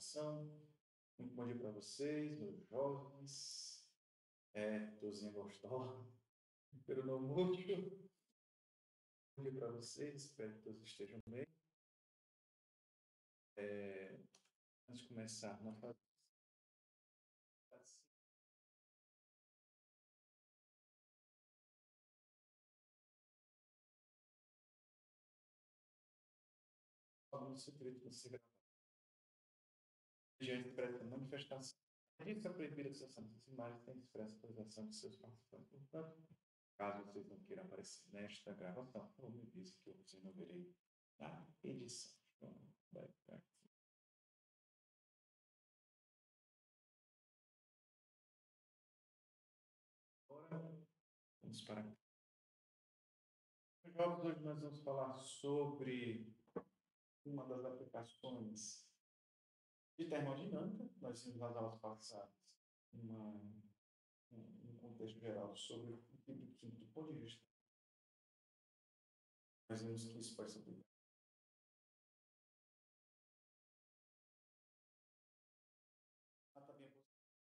oração. Muito bom dia para vocês, meus jovens, é, tozinha gostosa, pelo nome múltiplo. Bom dia para vocês, espero que todos estejam bem. É, antes de começar, nós fazemos no secreto você Diante dessa manifestação, disso é proibida de seus santos imagens tem expressa autorização de seus participantes. Portanto, caso vocês não queiram aparecer nesta gravação, eu me disse que eu vos renoverei na edição. Então, vai ficar aqui. Agora, vamos para. Jogos, hoje nós vamos falar sobre uma das aplicações de termodinâmica. Nós vimos nas aulas passadas uma, um, contexto geral sobre o equilíbrio químico do ponto de vista. Nós vimos que isso pode ser aplicado. Há também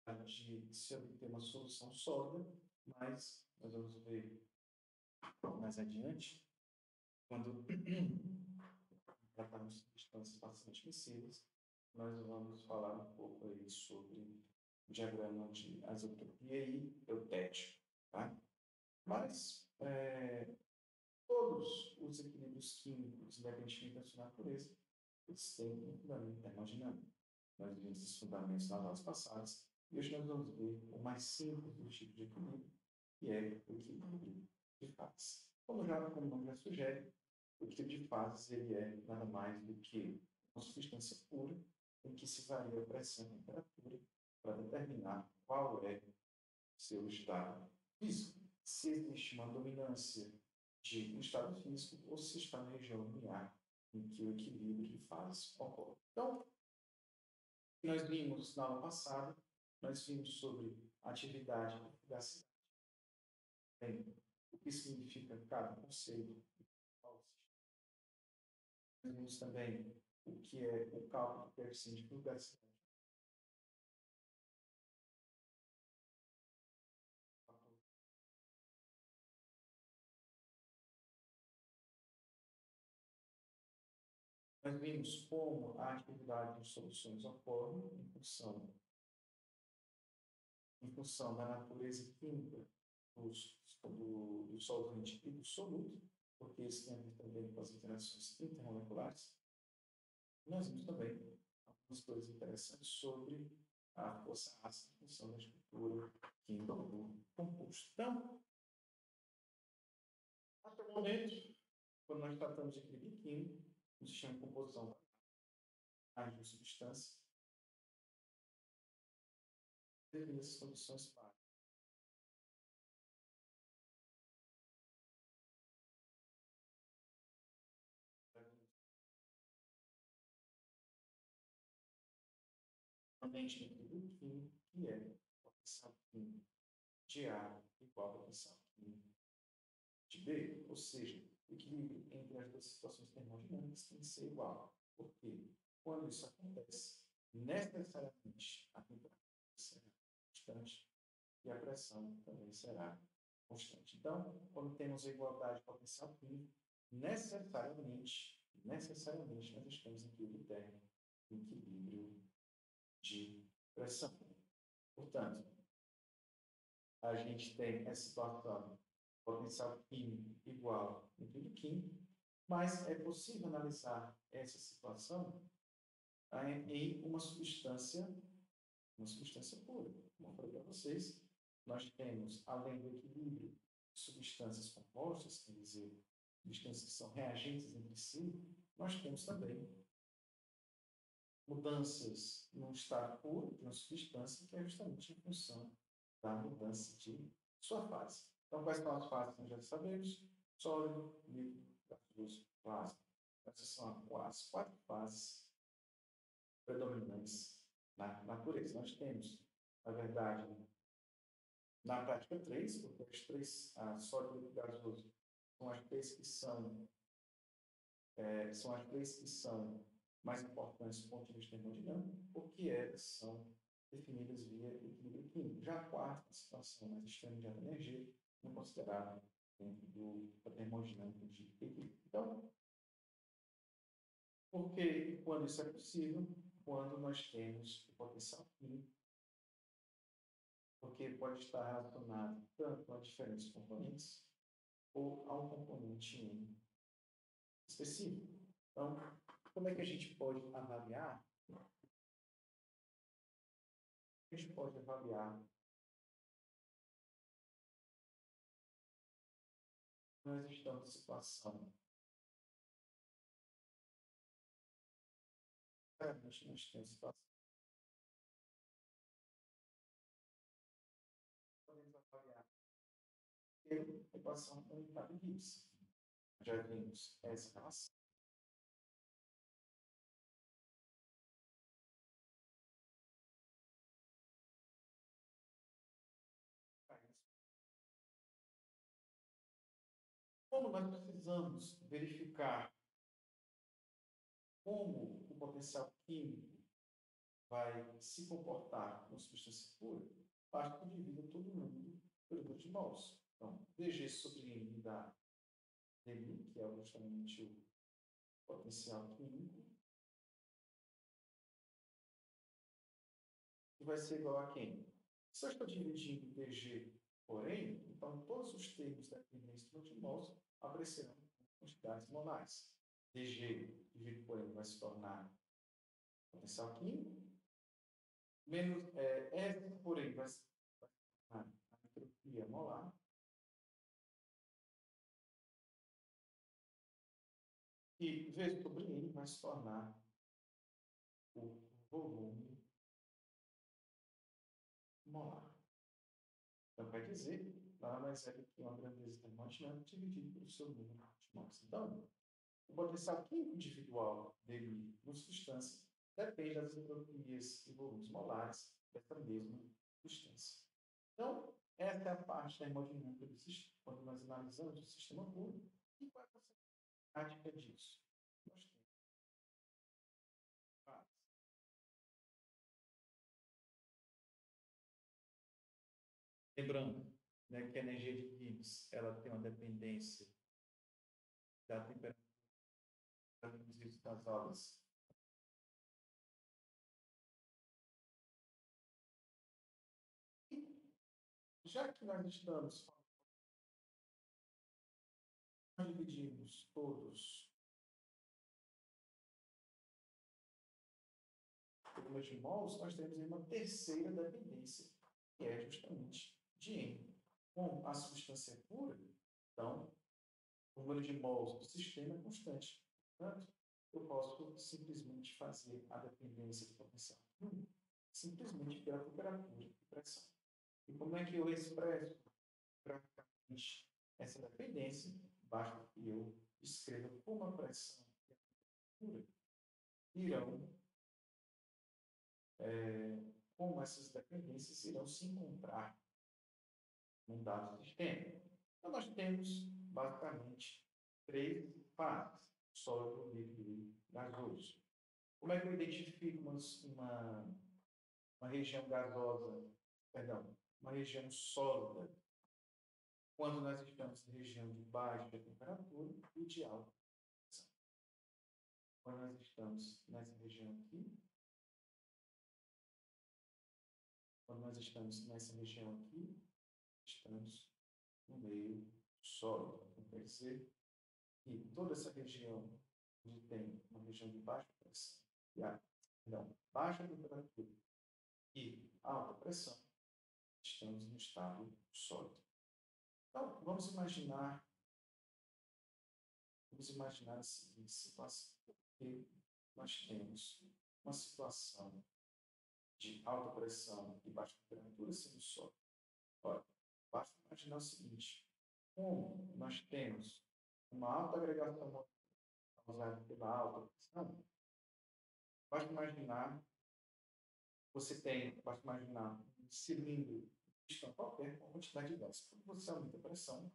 a possibilidade de se obter uma solução sólida, mas nós vamos ver mais adiante, quando tratarmos distâncias bastante conhecidas, nós vamos falar um pouco aí sobre o diagrama de azotropia e eutético, tá? Mas é, todos os equilíbrios químicos, independentemente da sua natureza, eles têm um fundamento termodinâmico. Nós vimos esses fundamentos nas aulas passadas, e hoje nós vamos ver o mais simples do tipo de equilíbrio, que é o equilíbrio de fases. Como, já, como o nome já sugere, o equilíbrio de fases ele é nada mais do que uma substância pura em que se varia a pressão e a temperatura para determinar qual é seu estado físico. Se existe uma dominância de um estado físico ou se está na região linear em que o equilíbrio de fases ocorre. Então, nós vimos na aula passada, nós vimos sobre atividade e fugacidade. Bem, o que significa cada conceito vimos também o que é o cálculo do coeficiente de fugacidade. Nós vimos como a atividade de soluções ocorre em função, em função da natureza química dos, do, do solvente e do soluto porque isso tem a ver também com as interações intermoleculares. Nós vimos também algumas coisas interessantes sobre a força ácida em função da estrutura química do composto. Então, até o momento, quando nós tratamos de equilíbrio químico, no sistema composição de uma substância, define essas condições para Somente equilíbrio químico, que é potencial químico de A igual a potencial de B, ou seja, o equilíbrio entre as duas situações termodinâmicas tem que ser igual. Porque quando isso acontece, necessariamente a temperatura será constante e a pressão também será constante. Então, quando temos a igualdade de potencial químico, necessariamente, necessariamente nós estamos em equilíbrio térmico, equilíbrio de pressão. Portanto, a gente tem essa situação potencial químico igual a tudo químico, mas é possível analisar essa situação em uma substância, uma substância pura. Como eu falei para vocês, nós temos, além do equilíbrio de substâncias compostas, quer dizer, substâncias que são reagentes entre si, nós temos também mudanças no estado puro uma substância, que é justamente em função da mudança de sua fase. Então, quais são as fases nós já sabemos? Sólido, líquido, gasoso, plasma. Essas são as quatro fases predominantes na natureza. Nós temos, na verdade, na prática, três, porque as três, a sólido, líquido gasoso, são as três que são, é, são as três que são mais importantes do ponto de vista termodinâmico, porque elas são definidas via equilíbrio químico. Já a quarta situação mais extrema de energia não considerada dentro do, da termodinâmica de equilíbrio. Então, por que quando isso é possível? Quando nós temos o potencial químico, porque pode estar relacionado tanto a diferentes componentes ou ao componente em específico. Então, como é que a gente pode avaliar? A gente pode avaliar nós estamos em situação Realmente nós temos situação. Podemos avaliar a equação unitária de Gibbs. Já vimos essa relação. Como nós precisamos verificar como o potencial químico vai se comportar com substância pura, basta que divida todo mundo pelo de mols. Então, DG sobre N dá DI, que é justamente o potencial químico, e vai ser igual a quem? Se eu estou dividindo DG por então todos os termos da dependência de mols com quantidades molares. DG dividido por N vai se tornar potencial químico, menos é, F por N vai se tornar a entropia molar, e V sobre N vai se tornar o volume molar. Então, quer dizer, nada mais é do que uma grandeza termodinâmica dividida pelo seu número de mols. Então, o potencial químico individual dele no substância depende das entropias e volumes molares dessa mesma substância. Então, essa é a parte da hemodinâmica do sistema, quando nós analisamos o sistema puro. E qual é a prática disso? Nós temos Lembrando né, que a energia de Gibbs ela tem uma dependência da temperatura das aulas. Já que nós estamos nós dividimos todos o número de nós temos uma terceira dependência, que é justamente de N. Como a substância pura, então, o número de mols do sistema é constante. Portanto, eu posso simplesmente fazer a dependência do potencial simplesmente pela temperatura e pressão. E como é que eu expresso graficamente essa dependência? Basta que eu escreva como a pressão e a temperatura irão, é, como essas dependências irão se encontrar num dado sistema. Então, nós temos basicamente três fases sólido, líquido e gasoso. Como é que eu identifico uma, uma, uma região gasosa, perdão, uma região sólida, quando nós estamos em região de baixa temperatura e de alta pressão? Quando nós estamos nessa região aqui, quando nós estamos nessa região aqui, estamos no meio sólido. Então, quer dizer, que toda essa região onde tem uma região de baixa pressão, e a, não, baixa temperatura e alta pressão, estamos no estado sólido. Então, vamos imaginar, vamos imaginar a seguinte situação, que nós temos uma situação de alta pressão e baixa temperatura sendo sólido. Olha, basta imaginar o seguinte, como nós temos uma alta agregação causada pela alta pressão, basta imaginar, você tem, basta imaginar um cilindro pistão qualquer com quantidade de gás. Quando você aumenta a pressão,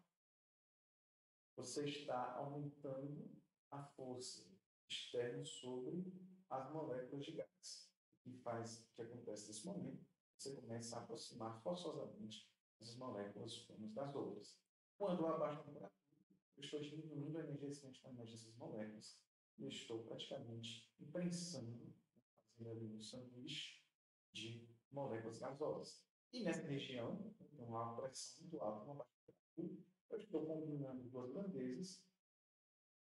você está aumentando a força externa sobre as moléculas de gás. O que faz, o que acontece nesse momento, você começa a aproximar forçosamente as moléculas umas das outras. Quando eu abaixo a temperatura, eu estou diminuindo a energia cinética dessas moléculas e estou praticamente imprensando, fazendo um sanduíche de moléculas gasosas. E nessa região, então, uma pressão muito alta, uma baixa temperatura, eu estou combinando duas grandezas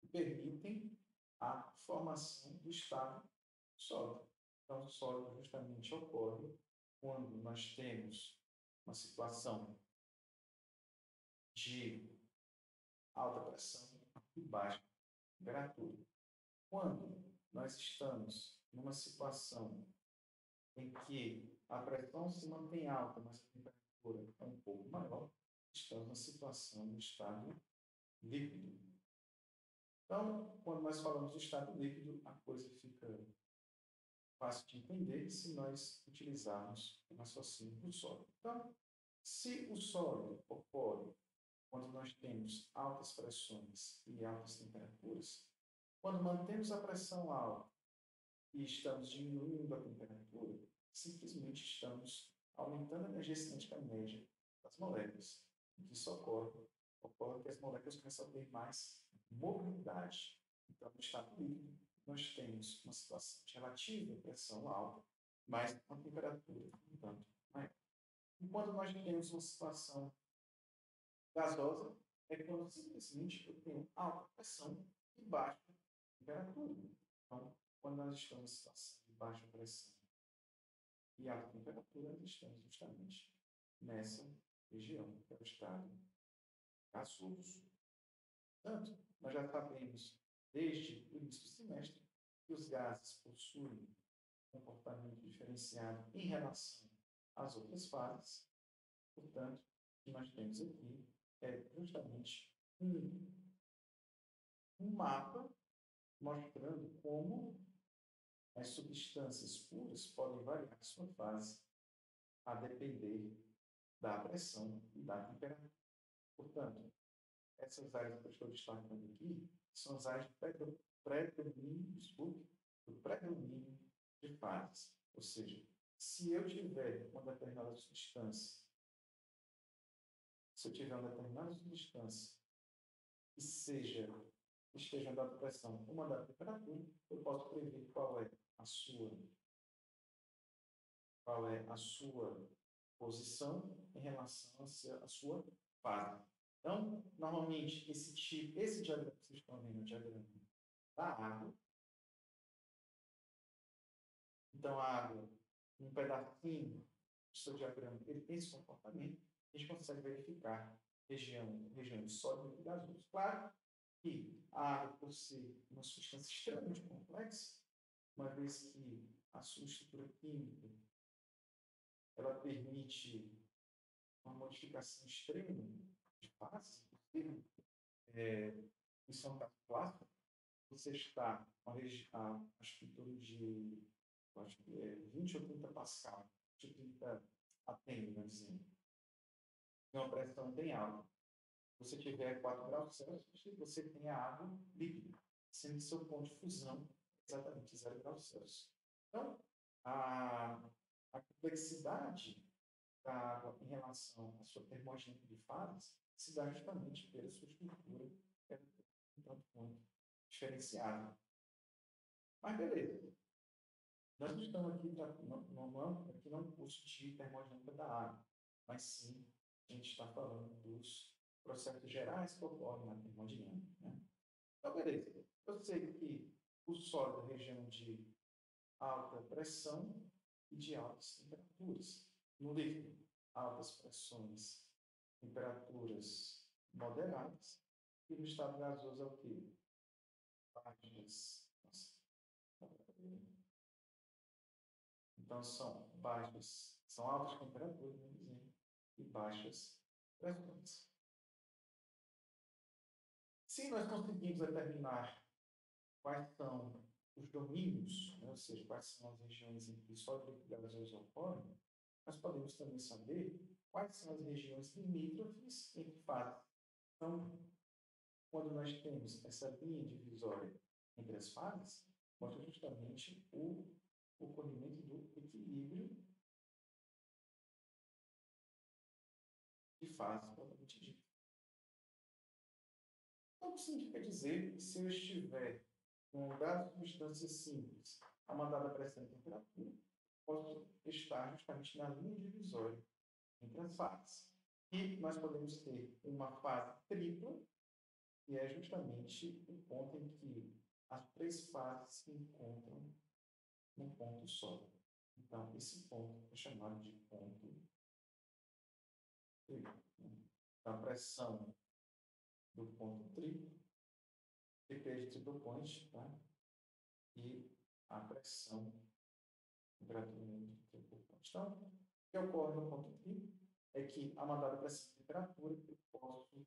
que permitem a formação do estado sólido. Então, o sólido justamente ocorre quando nós temos uma situação de alta pressão e baixa temperatura. Quando nós estamos numa situação em que a pressão se mantém alta, mas a temperatura é um pouco maior, estamos na situação do estado líquido. Então, quando nós falamos do estado líquido, a coisa fica fácil de entender se nós utilizarmos o raciocínio do sólido. Então, se o sólido ocorre quando nós temos altas pressões e altas temperaturas, quando mantemos a pressão alta e estamos diminuindo a temperatura, simplesmente estamos aumentando a energia cinética média das moléculas. O que isso ocorre? Ocorre que as moléculas começam a ter mais mobilidade. Então, no estado líquido, nós temos uma situação de relativa pressão alta, mas uma temperatura um tanto maior. Enquanto nós temos uma situação gasosa, é quando simplesmente eu tenho alta pressão e baixa temperatura. Então, quando nós estamos em situação de baixa pressão e alta temperatura, nós estamos justamente nessa região, que é o estado gasoso. Portanto, nós já sabemos, desde o início do semestre, que os gases possuem um comportamento diferenciado em relação às outras fases. Portanto, o que nós temos aqui é justamente um, um mapa mostrando como as substâncias puras podem variar sua fase a depender da pressão e da temperatura. Portanto, essas áreas que eu estou destacando aqui são as áreas de predomínio, desculpe, do predomínio de fases. Ou seja, se eu tiver uma determinada substância, se eu tiver uma determinada substância que seja esteja dada pressão uma dada temperatura, eu posso prever qual é a sua qual é a sua posição em relação à sua fase. Então, normalmente, esse tipo, esse diagrama que vocês estão vendo, o diagrama da água. Então, a água, um pedacinho do seu diagrama, ele tem esse comportamento, a gente consegue verificar região, região de sólido e gasoso. Claro que a água, por ser uma substância extremamente complexa, uma vez que a sua estrutura química ela permite uma modificação extrema de é, isso é um caso clássico, você está a, a, torno de acho que é 20 ou 30 pascal, de 30 atm, né, e uma pressão bem alta. Se você tiver 4 graus Celsius, você tem a água líquida, sendo que seu ponto de fusão é exatamente 0 graus Celsius. Então, a, a complexidade da água em relação à sua termodinâmica de fases se dá justamente pela sua estrutura, que é um tanto quanto diferenciada. Mas beleza. Nós não estamos aqui, não, aqui não é um curso de termodinâmica da água, mas sim a gente está falando dos processos gerais que ocorrem na termodinâmica. Né? Então, beleza. Eu sei que o sólido é região de alta pressão e de altas temperaturas. No líquido, altas pressões, temperaturas moderadas. E no estado gasoso é o quê? Baixas. Então, são baixas, são altas temperaturas, vamos dizer, e baixas pressões. Se nós conseguimos determinar quais são os domínios, né, ou seja, quais são as regiões em que sólido e gasoso ocorrem, nós podemos também saber quais são as regiões limítrofes entre fases. Então, quando nós temos essa linha divisória entre as fases, mostra justamente o ocorrimento do equilíbrio de fase propriamente dito. Então, que significa dizer que se eu estiver com um dado substância simples, a mandada pressão e temperatura, posso estar justamente na linha divisória entre as fases. E nós podemos ter uma fase tripla, que é justamente o ponto em que as três fases se encontram num ponto só. Então, esse ponto é chamado de ponto triplo. Então, a pressão do ponto triplo, TP de triple point, tá? e a pressão, temperatura do point. Então, o que ocorre no ponto triplo é que a mandada pressão e temperatura eu posso,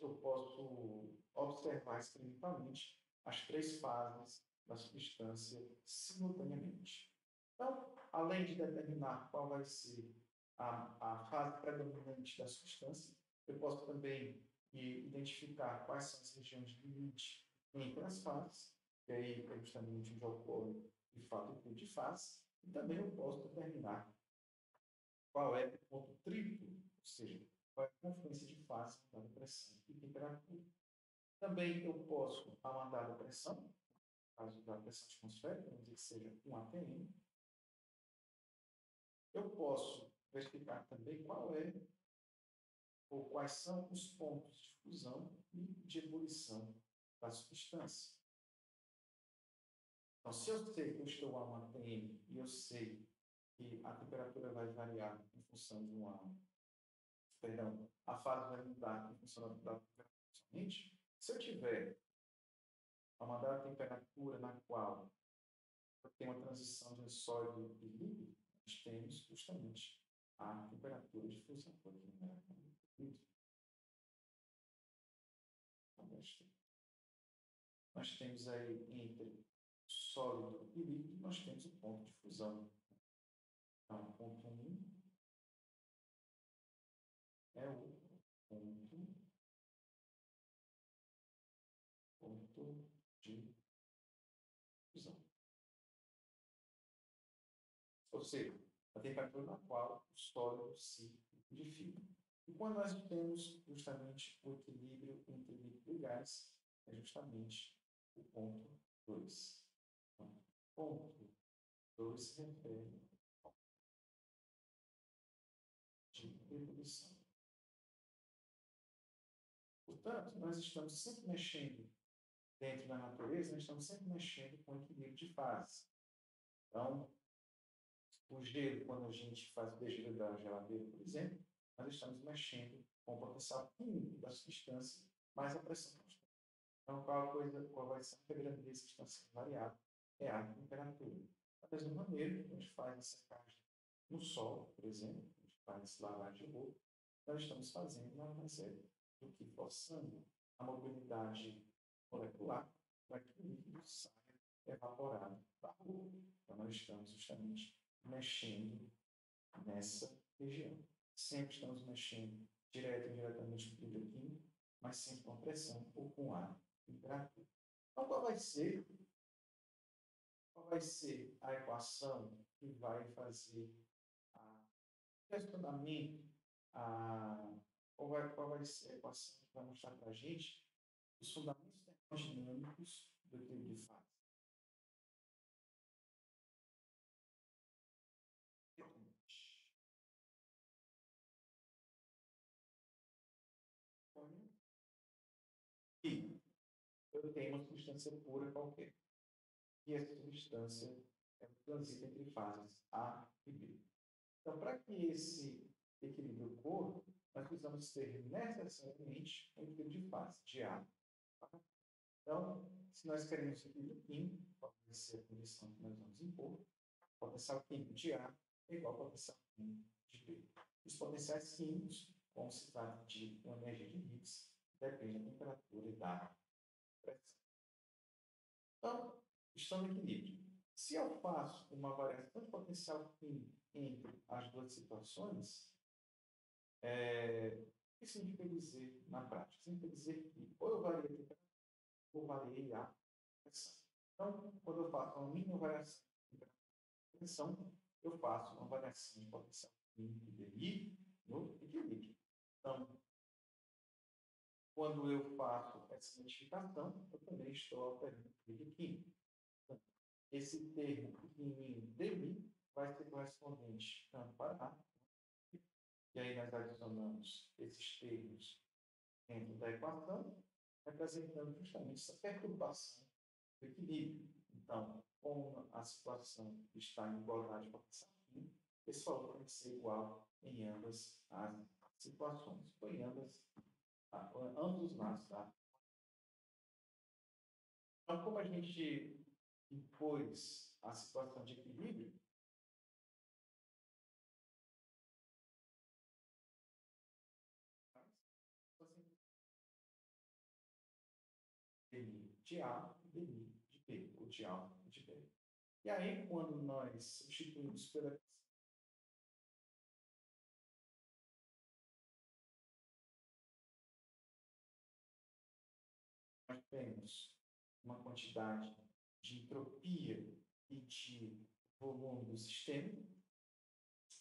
eu posso observar experimentalmente as três fases da substância simultaneamente. Então, além de determinar qual vai ser a, a fase predominante da substância, eu posso também identificar quais são as regiões de limite entre as fases, que aí é justamente onde ocorre, de fato, de fase, e também eu posso determinar qual é o ponto triplo, ou seja, qual é a confluência de fase da pressão e temperatura. Também eu posso amandar a pressão, no caso da pressão atmosférica, vamos dizer que seja um ATM. Eu posso verificar também qual é ou quais são os pontos de fusão e de ebulição da substância. Então, se eu sei que eu estou a um ATM e eu sei que a temperatura vai variar em função de uma. Perdão, a fase vai mudar em função da temperatura somente. Se eu tiver uma dada temperatura na qual tem uma transição de sólido e líquido, nós temos justamente a temperatura de fusão. Nós temos aí entre sólido e líquido, nós temos o ponto de fusão. Então, ponto 1 um é o ponto, ponto de fusão. Ou seja, a temperatura na qual o sólido se liquidifica. E quando nós temos justamente o equilíbrio entre líquido e gás, é justamente o ponto 2. Ponto 2 se refere evolução. Portanto, nós estamos sempre mexendo dentro da natureza, nós estamos sempre mexendo com o equilíbrio de fase. Então, o gelo, quando a gente faz o degelo da geladeira, por exemplo, nós estamos mexendo com o potencial químico da substância mais a pressão constante. Então, qual, coisa, qual vai ser a grandeza está sendo variada? É a temperatura. Da mesma maneira, a gente faz a secagem no sol, por exemplo, faz lavagem de roupa, nós estamos fazendo nada mais do que forçando a mobilidade molecular para que o líquido saia evaporado da roupa. Então, nós estamos justamente mexendo nessa região. Sempre estamos mexendo direto e indiretamente com o líquido químico, mas sempre com pressão ou com ar temperatura. Então, qual vai ser qual vai ser a equação que vai fazer questionamento, a, qual, vai, qual vai ser a equação que vai mostrar para a gente os fundamentos termodinâmicos do equilíbrio de fase. E eu tenho uma substância pura qualquer. E essa substância é o transito entre fases A e B. Então, para que esse equilíbrio ocorra, nós precisamos ter necessariamente um equilíbrio de fase, de A. Então, se nós queremos equilíbrio químico, vai ser a condição que nós vamos impor? Potencial químico de A é igual ao potencial químico de B. Os potenciais químicos, como se trata de uma energia de Higgs, depende da temperatura e da pressão. Então, estão no equilíbrio. Se eu faço uma variação de potencial entre as duas situações, é, o que significa dizer na prática? Significa dizer que ou eu variei a ou variei a pressão. Então, quando eu faço uma mínima variação de pressão, eu faço uma variação de potencial químico DI no equilíbrio. Então, quando eu faço essa modificação, eu também estou alterando o equilíbrio químico. Esse termo pequenininho DI vai ser correspondente tanto para A, e aí nós adicionamos esses termos dentro da equação, representando justamente essa perturbação do equilíbrio. Então, como a situação está em igualdade potencial, esse valor tem que ser igual em ambas as situações, ou em ambas, ambos os lados da. Então, como a gente impôs a situação de equilíbrio, de A DI de B, ou de A e de B. E aí, quando nós substituímos pela nós temos uma quantidade de entropia e de volume do sistema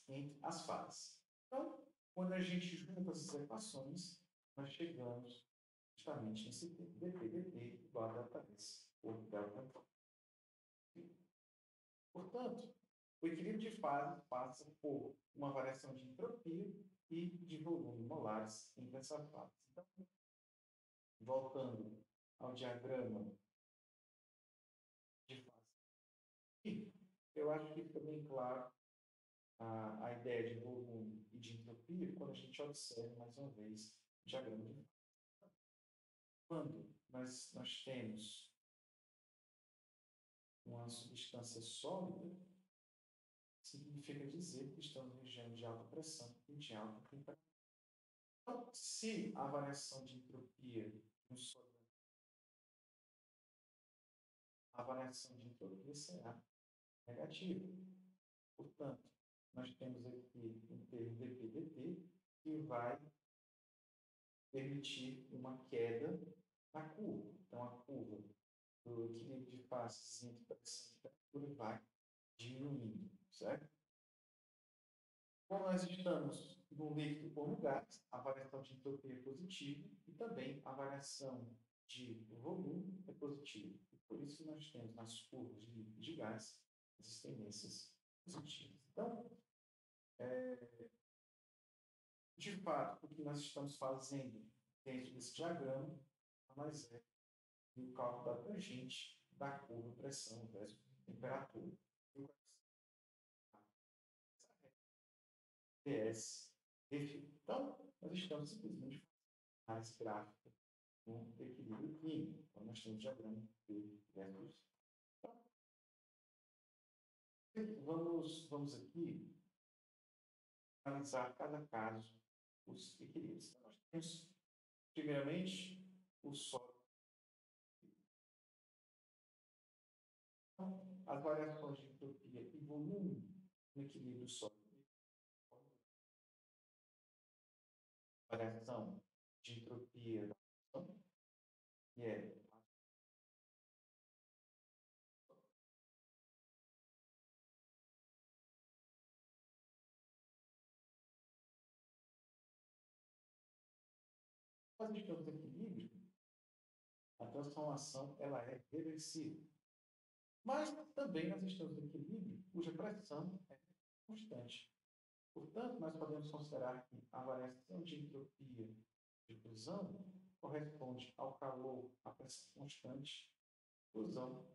entre as fases. Então, quando a gente junta essas equações, nós chegamos justamente nesse dp dt igual a delta S por delta Portanto, o equilíbrio de fase passa por uma variação de entropia e de volume molares entre essas fases. Então, voltando ao diagrama eu acho que fica bem claro a, a ideia de volume e de entropia quando a gente observa mais uma vez o diagrama de. Quando nós, nós temos uma substância sólida, significa dizer que estamos em região de alta pressão e de alta temperatura. Então, se a variação de entropia no sólido, a variação de entropia será negativa. Portanto, nós temos aqui um termo dp que vai permitir uma queda na curva. Então, a curva do equilíbrio de faces entre pressão e temperatura vai diminuindo, certo? Como nós estamos no líquido por no gás, a variação de entropia é positiva e também a variação de volume é positiva. E por isso nós temos nas curvas de líquido de gás as tendências positivas. Então, é, de fato, o que nós estamos fazendo dentro desse diagrama mais é o cálculo da tangente da curva pressão versus temperatura. PS Então, nós estamos simplesmente fazendo esse gráfico no equilíbrio químico. Então, nós temos o diagrama P versus. Vamos, vamos aqui analisar cada caso os equilíbrios. Nós temos, primeiramente, o solo. As variações de entropia e volume no equilíbrio sólido. Variação nós estamos equilíbrio a transformação ela é reversível. Mas também nós estamos em equilíbrio cuja pressão é constante. Portanto, nós podemos considerar que a variação de entropia de fusão corresponde ao calor, à pressão constante, fusão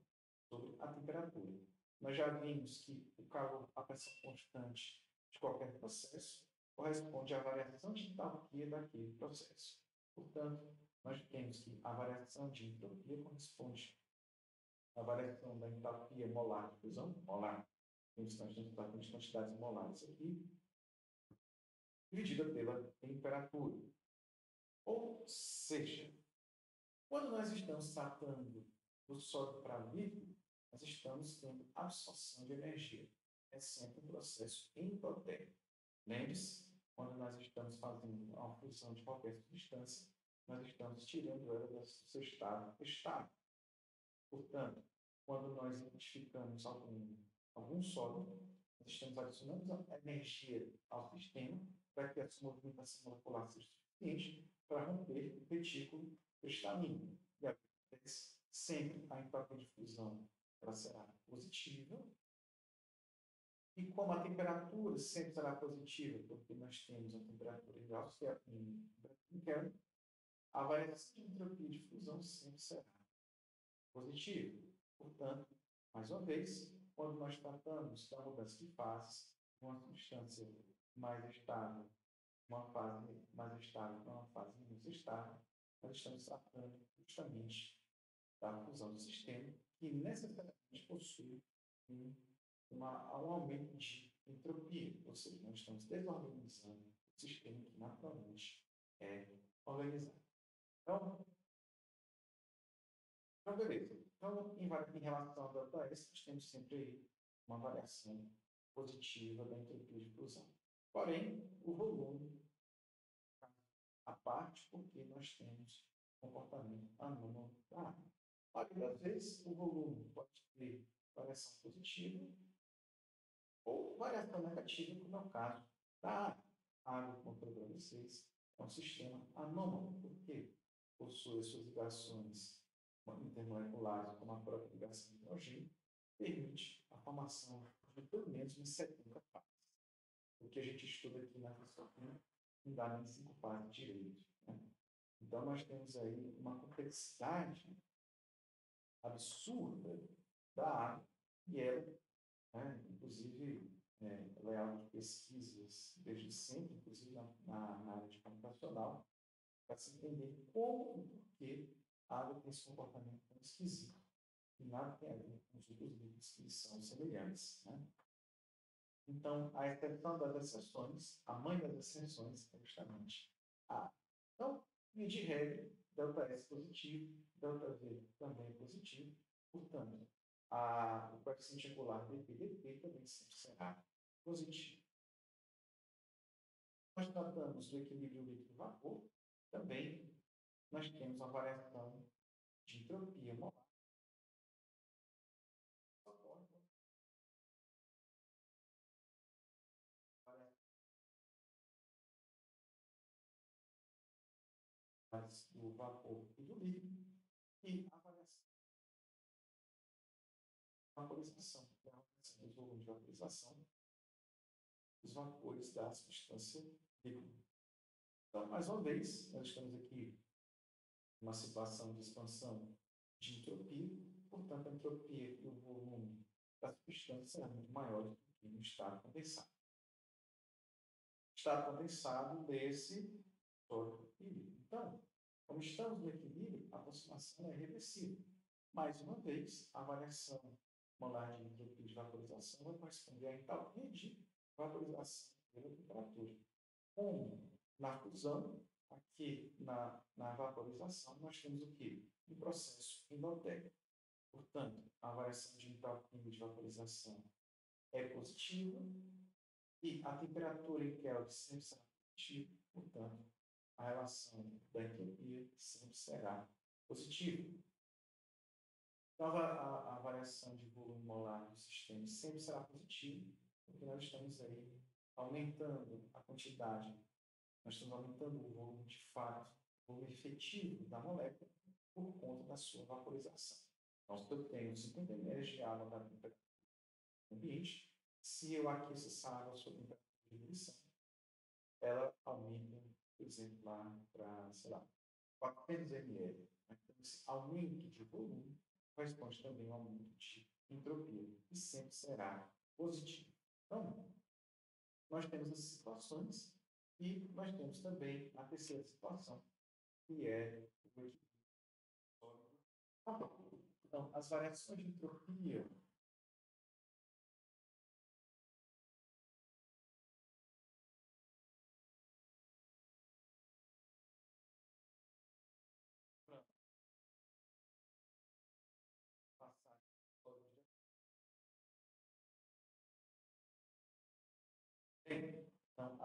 sobre a temperatura. Nós já vimos que o calor, a pressão constante de qualquer processo corresponde à variação de entalpia daquele processo. Portanto, nós temos que a variação de entropia corresponde à variação da entalpia molar de fusão, molar, temos de quantidades molares aqui, dividida pela temperatura. Ou seja, quando nós estamos tratando do sólido para líquido, nós estamos tendo absorção de energia. É sempre um processo endotérmico. Lembre-se, quando nós estamos fazendo uma fusão de qualquer substância, nós estamos tirando ela do seu estado estável. Portanto, quando nós identificamos algum, algum sólido, nós estamos adicionando energia ao sistema para que a sua movimentação molecular seja suficiente para romper o retículo cristalino. E acontece sempre a entropia de fusão ela será positiva. E como a temperatura sempre será positiva, porque nós temos a temperatura em Gauss, em Kelvin, a variação de entropia de fusão sempre será positiva. Portanto, mais uma vez, quando nós tratamos da mudança de fases, uma substância mais estável, uma fase mais estável para uma fase menos estável, nós estamos tratando justamente da fusão do sistema, que necessariamente possui um, uma, um aumento de entropia, ou seja, nós estamos desorganizando o sistema que naturalmente é organizado. Então, então beleza. Então, em, em relação ao delta S, nós temos sempre uma variação positiva da entropia de fusão. Porém, o volume a parte, porque nós temos comportamento anômalo da água. Às vezes, o volume pode ter variação positiva ou variação negativa, como é o caso da água. Como eu falei para vocês, é um sistema anômalo, porque possui suas ligações intermoleculares, como a própria ligação de hidrogênio, permite a formação de pelo menos uns 70 fases. O que a gente estuda aqui na filosofia não dá nem cinco fases direito. Né? Então, nós temos aí uma complexidade absurda da água e ela, né, inclusive, é, é alvo de pesquisas desde sempre, inclusive na, na, área de computacional, para se entender como e por que a água tem esse comportamento tão esquisito. E nada tem a ver com os outros livros que são semelhantes. Né? Então, a exceção das exceções, a mãe das exceções é justamente a. Então, via de regra, delta S positivo, delta V também é positivo, portanto, a, o coeficiente angular dp também sempre será positivo. Nós tratamos do equilíbrio líquido-vapor, também nós temos a variação de entropia molar. do vapor e do líquido e a variação dos volumes de vaporização dos vapores da substância líquida. Então, mais uma vez, nós estamos aqui uma situação de expansão de entropia, portanto, a entropia e o volume da substância será muito maior do que no estado condensado. Estado condensado desse sólido e líquido. Então, como estamos no equilíbrio, a aproximação é reversível. Mais uma vez, a variação molar de entropia de vaporização vai corresponder à entalpia de vaporização pela temperatura. Como na fusão, Aqui na, na vaporização, nós temos o quê? Um processo endotérmico. Portanto, a variação de entalpia de vaporização é positiva e a temperatura em Kelvin sempre será positiva. Portanto, a relação da entropia sempre será positiva. Então, a, a, variação de volume molar do sistema sempre será positiva, porque nós estamos aí aumentando a quantidade nós estamos aumentando o volume de fato, o volume efetivo da molécula por conta da sua vaporização. Então, se eu tenho 50 ml de água da temperatura ambiente, se eu aqueço essa água sua temperatura de ebulição, ela aumenta, por exemplo, lá para, sei lá, 400 ml. Então, esse aumento de volume corresponde também ao aumento de entropia, e sempre será positivo. Então, nós temos essas situações e nós temos também a terceira situação, que é o equilíbrio Então, as variações de entropia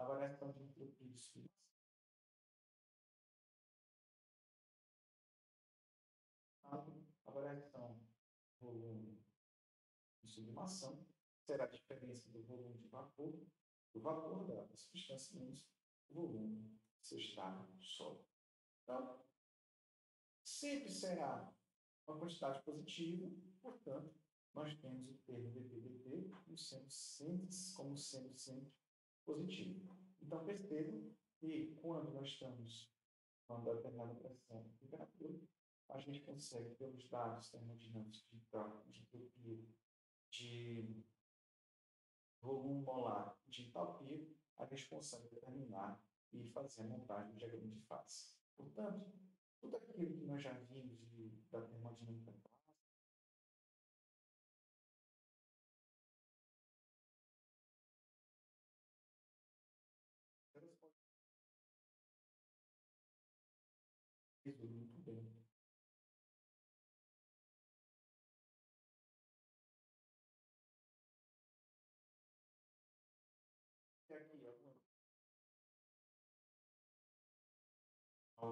Então, a variação de entropia de a variação volume sublimação, será a diferença do volume de vapor, do vapor da substância menos o volume do seu estado sólido. Então, sempre será uma quantidade positiva, portanto, nós temos o termo dPdt como como sendo sempre positivo. Então, percebam que quando nós estamos com uma determinada pressão e temperatura, a gente consegue, pelos dados termodinâmicos de troca de entropia, de volume molar, de entalpia, a gente consegue determinar e fazer a montagem do diagrama de fase. Portanto, tudo aquilo que nós já vimos de, da termodinâmica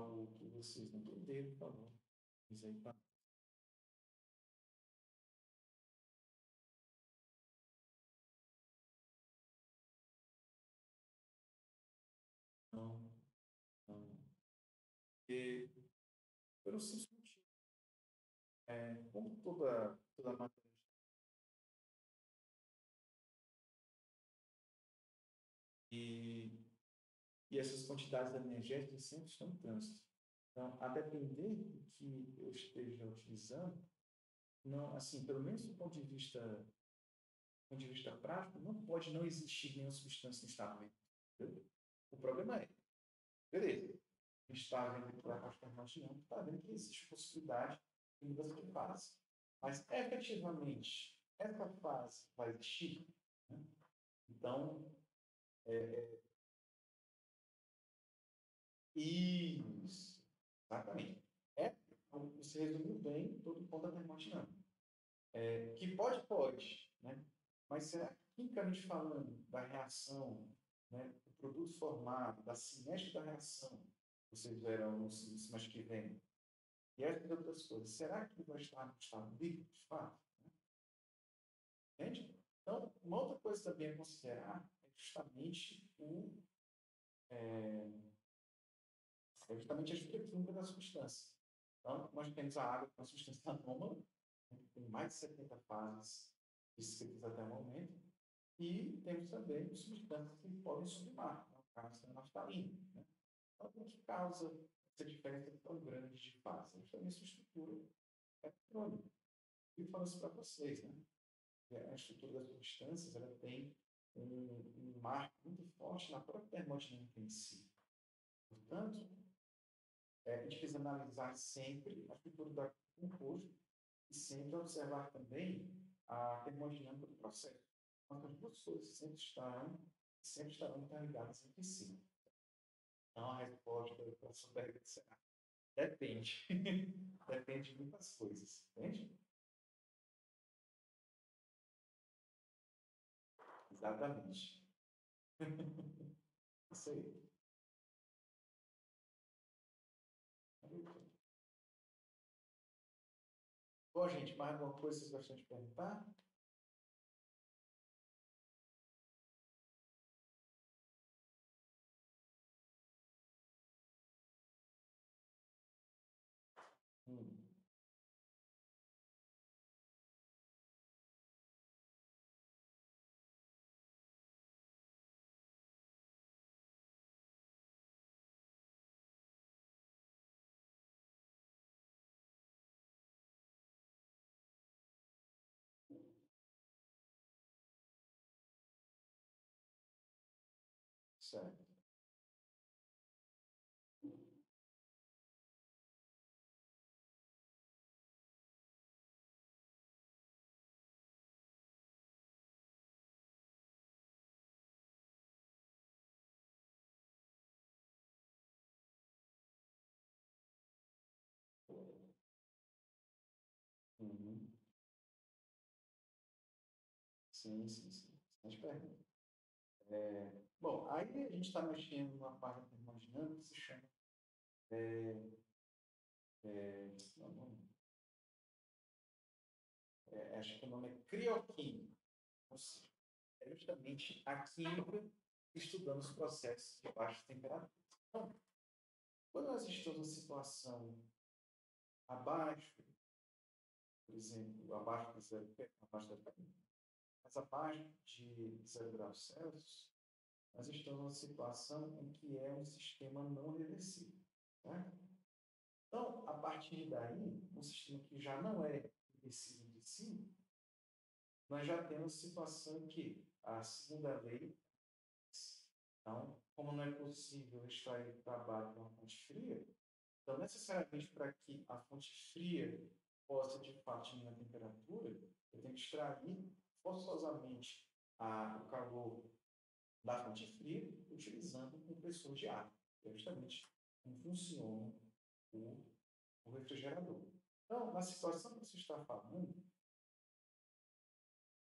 algo que vocês não entenderam, por favor. Diz aí para Não, não. E pelo simples motivo. É, como toda, toda matéria e, e essas quantidades energéticas sempre estão em trânsito. Então, a depender do que eu esteja utilizando, não, assim, pelo menos do ponto de vista, do ponto de vista prático, não pode não existir nenhuma substância instável. O problema é, beleza, está vendo que está vendo que existe possibilidade de mudança de fase. Mas, efetivamente, essa fase vai existir? Né? Então, é, é, isso, exatamente. É, então, você resumiu bem todo o ponto da termodinâmica. É, que pode, pode, né? mas será que, quimicamente falando, da reação, né, do produto formado, da cinética da reação, vocês verão no semestre que vem. E essas outras coisas, será que vai estar no estado líquido, de fato? Entende? Então, uma outra coisa também a considerar é justamente o. É, é justamente a estrutura da substância. Então, nós temos a água, é uma substância anômala, que tem mais de 70 fases descritas até o momento, e temos também substâncias que podem sublimar, no caso da naftalina. Né? Então, o que causa essa diferença tão grande de fase? Justamente a estrutura eletrônica. E falando isso para vocês, né? A estrutura das substâncias ela tem um, um marco muito forte na própria termodinâmica em si. Portanto, é, a gente precisa analisar sempre a estrutura do composto e sempre observar também a termodinâmica do processo. Então, as duas coisas sempre estarão, sempre estarão interligadas entre si. Então, a resposta para a sua pergunta será: depende. depende de muitas coisas, entende? Exatamente. Isso aí. Bom, gente, mais alguma coisa que vocês gostam de perguntar? Certo. Uhum. Sim, sim, sim. Excelente pergunta. É, bom, aí a gente está mexendo numa parte termodinâmica que se chama. É, é, não, é, acho que o nome é crioquímica, ou seja, é justamente a química estudando os processos de baixa temperatura. Então, quando nós estamos em situação abaixo, por exemplo, abaixo abaixo da mas abaixo de zero graus Celsius, nós estamos numa situação em que é um sistema não reversível. Né? Então, a partir daí, um sistema que já não é reversível de si, nós já temos situação que a segunda lei, então, como não é possível extrair trabalho de uma fonte fria, então, necessariamente para que a fonte fria possa, de fato, diminuir a temperatura, eu tenho que extrair forçosamente a, o calor da fonte fria utilizando um compressor de ar, é justamente como funciona o, o refrigerador. Então, na situação que você está falando,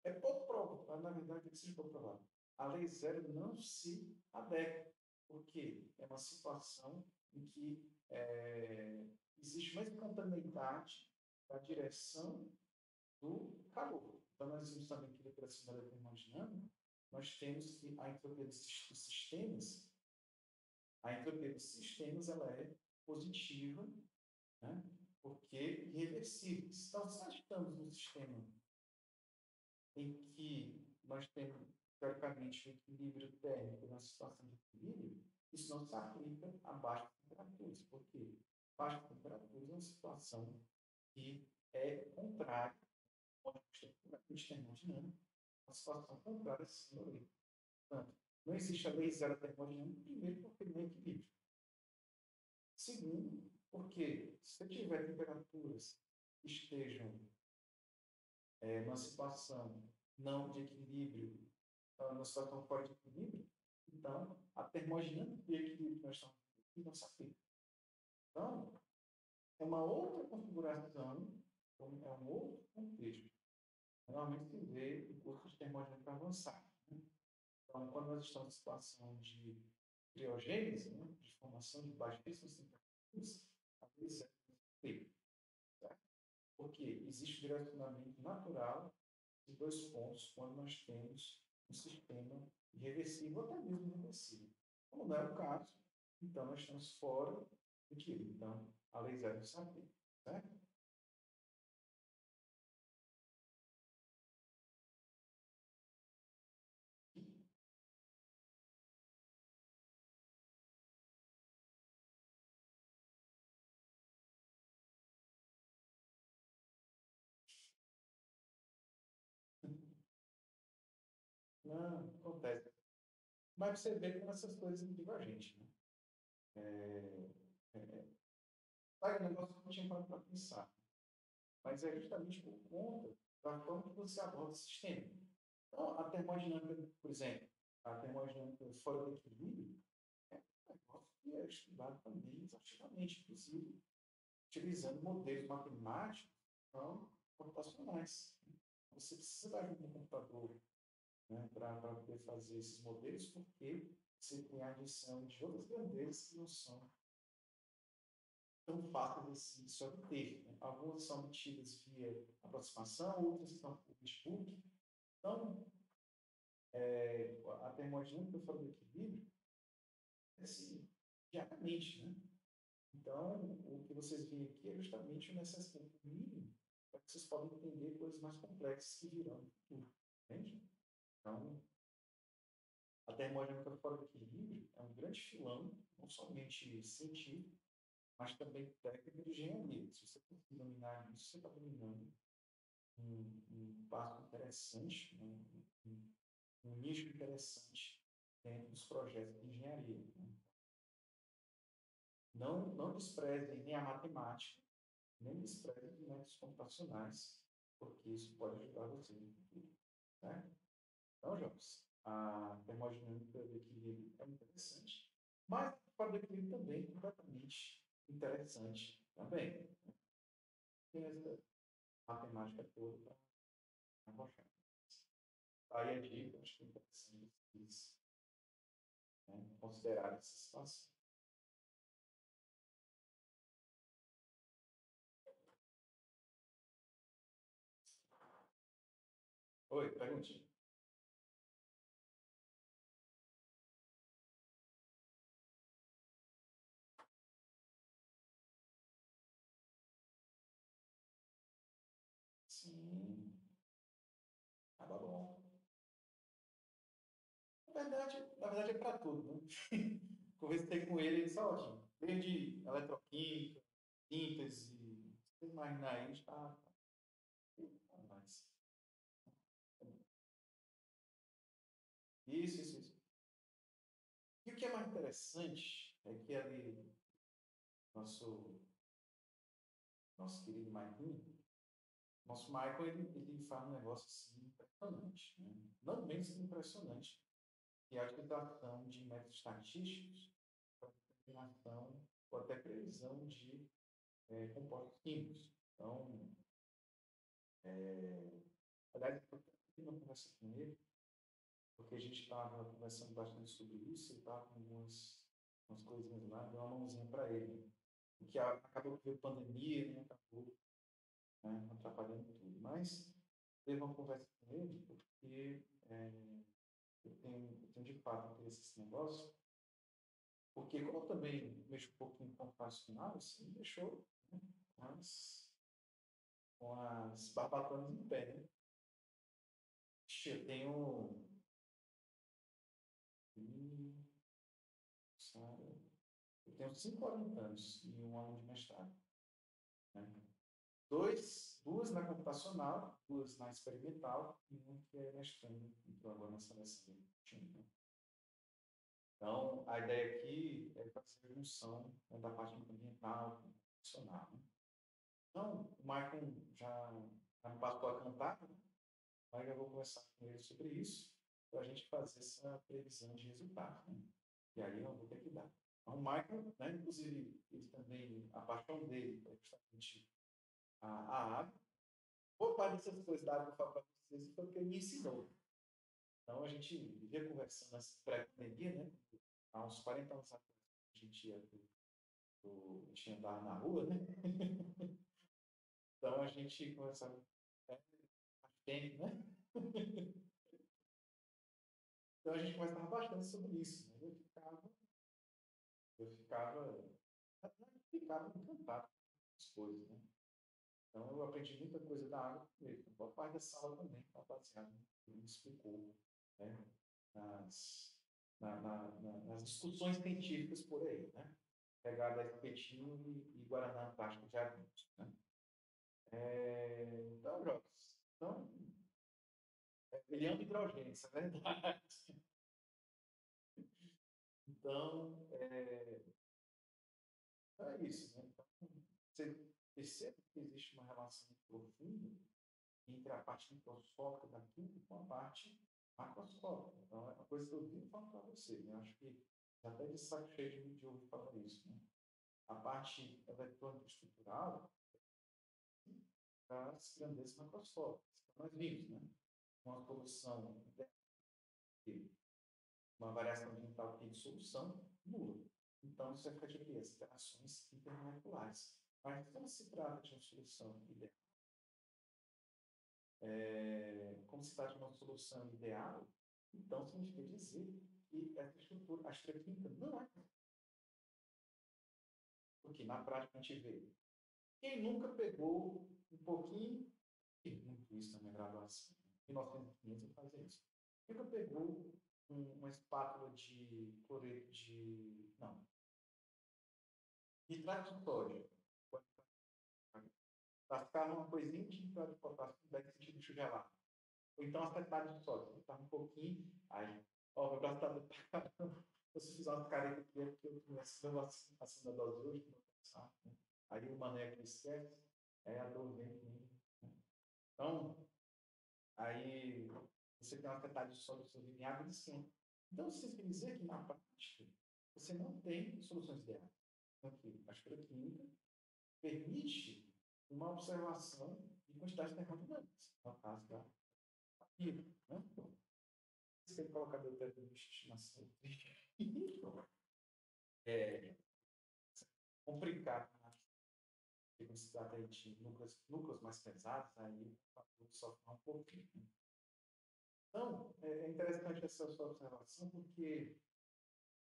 é pouco provável, na verdade, que seja pouco provável. A lei zero não se adequa, porque é uma situação em que é, existe uma espontaneidade da direção do calor. Então, nós vimos também que a operação da termodinâmica, nós temos que a entropia dos sistemas, a entropia dos sistemas, ela é positiva, né? porque irreversível. Então, se nós estamos num sistema em que nós temos, teoricamente, um equilíbrio térmico na situação de equilíbrio, isso não se aplica a baixas temperaturas, porque baixas temperaturas é uma situação que é contrária termodinâmico, uma situação contrária segunda lei. Portanto, não existe a lei zero termodinâmica, primeiro, porque não é equilíbrio. Segundo, porque se você tiver temperaturas que estejam é, numa situação não de equilíbrio, numa situação fora de equilíbrio, então a termodinâmica de equilíbrio que nós estamos aqui não se aplica. Então, é uma outra configuração, é um outro contexto. Normalmente se vê o curso de termodinâmica avançado. Né? Então, quando nós estamos em situação de criogênese, né, de formação de baixíssimas temperaturas, a vezes é feita. Porque existe um direcionamento natural de dois pontos quando nós temos um sistema irreversível ou até mesmo reversível. Como não é o caso, então nós estamos fora do equilíbrio. Então, a lei zero aplica. Certo? Mas você vê como essas coisas motivam a gente, né? É, é, sabe, um negócio que não tinha para pensar. Mas é justamente por conta da forma que você aborda o sistema. Então, a termodinâmica, por exemplo, a termodinâmica fora do equilíbrio, é um negócio que é estudado também exaustivamente, inclusive utilizando modelos matemáticos não, computacionais. Você precisa dar um computador né, para poder fazer esses modelos, porque você tem a adição de outras grandezas que não são tão fáceis assim de se obter. Né? Algumas são obtidas via aproximação, outras são por Notebook. Então, é, a termodinâmica fora do equilíbrio é assim, diariamente. Né? Então, o que vocês veem aqui é justamente o necessário mínimo para que vocês possam entender coisas mais complexas que virão no futuro. Entende? Então, a termodinâmica fora do equilíbrio é um grande filão, não somente científico, mas também técnico de engenharia. Se você conseguir dominar isso, você está dominando um, um passo interessante, um, um, um, nicho interessante dentro dos projetos de engenharia. Né? Não, não desprezem nem a matemática, nem desprezem os métodos computacionais, porque isso pode ajudar você no futuro. Né? Então, Jobs, a termodinâmica do equilíbrio é interessante, mas para o equilíbrio também é completamente interessante também. Tem essa matemática toda para arrochar. Aí a dica, acho que é interessante vocês né, considerar essa situação. Oi, pergunte. Tava bom. Na verdade, na verdade é para tudo, né? Conversei com ele, ele disse, ótimo, desde eletroquímica, síntese, você imaginar está tá. Isso, isso, isso. E o que é mais interessante é que ali, nosso, nosso querido Marquinhos, nosso Michael, ele, ele faz um negócio assim impressionante, né? não menos que impressionante, que a utilização de métodos estatísticos para determinação ou até previsão de é, compostos químicos. Então, é, aliás, eu uma conversa com ele, porque a gente estava conversando bastante sobre isso, ele estava com algumas, algumas coisinhas lá, deu uma mãozinha para ele. Porque acabou que veio pandemia, né? acabou né, atrapalhando tudo. Mas teve uma conversa com ele, porque é, eu, tenho, eu tenho de fato interesse nesse negócio, porque como eu também mexo um pouquinho com o computacional, assim, deixou né, com as barbatanas no pé, né? Eu tenho. Eu tenho cinco orientantes e um aluno de mestrado. Né? Dois, duas na computacional, duas na experimental e um que é mestrando, entrou agora na seleção do time. Né? Então, a ideia aqui é fazer a junção né, da parte ambiental com computacional. Né? Então, o Michael já, já me passou a cantar, né? mas eu vou conversar com ele sobre isso, para a gente fazer essa previsão de resultado. Né? E aí eu vou ter que dar. Então, o Michael, né, inclusive, ele também, a paixão dele é justamente a, a água. Boa parte dessas coisas da água que eu falo para vocês foi porque ele me ensinou. Então, a gente vivia conversando nessa pré-pandemia, né? Há uns 40 anos atrás, a gente ia pro, pro, a gente andava na rua, né? então, a gente conversava é, tempo, né? então, a gente conversava bastante sobre isso. Né? Eu ficava, eu ficava, eu ficava encantado com as coisas, né? Então, eu aprendi muita coisa da água com ele. Boa parte da sala também está baseada no ele me explicou, né? nas, na, na, na, nas discussões científicas por aí, né? Pegada espetinho e, e Guaraná Antártico de adultos, né? É, então, Jogos, então, ele ama hidrogênio, isso é verdade. Então, é, é isso, né? Então, você percebe que existe uma relação profunda entre a parte microscópica da química com a parte macroscópica. Então, é uma coisa que eu vi falar para você. Né? Acho que até de saco cheio de, ouvir falar isso. Né? A parte eletrônica estrutural das grandezas macroscópicas, que nós vimos, né? Uma solução, uma variação ambiental de solução nula. Então, isso é afetaria as interações intermoleculares. Mas quando se trata de uma solução ideal, é, como se trata de uma solução ideal, então significa dizer que essa estrutura, a estrutura química não é. Porque na prática a gente vê. Quem nunca pegou um pouquinho, e muito isso na minha graduação, em 1915 eu fazia isso. Nunca pegou um, uma espátula de cloreto de. Não. Nitrato de sódio Lascar uma coisinha de de potássio deve sentir bicho gelado. Ou então acetado de sódio. Tá um pouquinho, aí, ó, meu braço tá pra caramba. Se fizer uma careta aqui é porque eu comecei a segunda dose hoje, não pensar. Né? Aí o maneco esquece, aí a dor vem comigo. Né? Então, aí você tem uma acetado de sódio dissolvido em água e esquenta. Então, isso quer dizer que na prática você não tem soluções ideais. Aqui, a química permite uma observação de quantidade termodinâmicas, no caso da vida. Né? Se ele colocar meu teto de estimação, é complicado, né? porque se trata de núcleos, núcleos mais pesados, aí sofre um pouquinho. Né? Então, é, é interessante essa sua observação, porque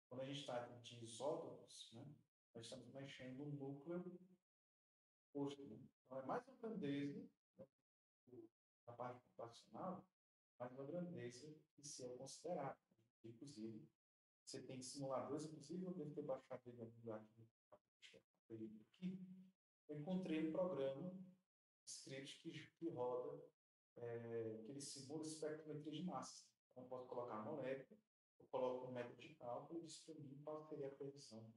quando a gente está de isótopos, né, nós estamos mexendo no núcleo posto. Né? Então, é mais uma grandeza né, na parte computacional, mais uma grandeza que se é considerado. Inclusive, você tem simuladores, inclusive eu devo ter baixado ele aqui aqui. Eu encontrei um programa, um script que, que roda, é, que ele simula espectrometria de massa. Então, eu posso colocar a molécula, eu coloco um método de cálculo e diz para qual seria a previsão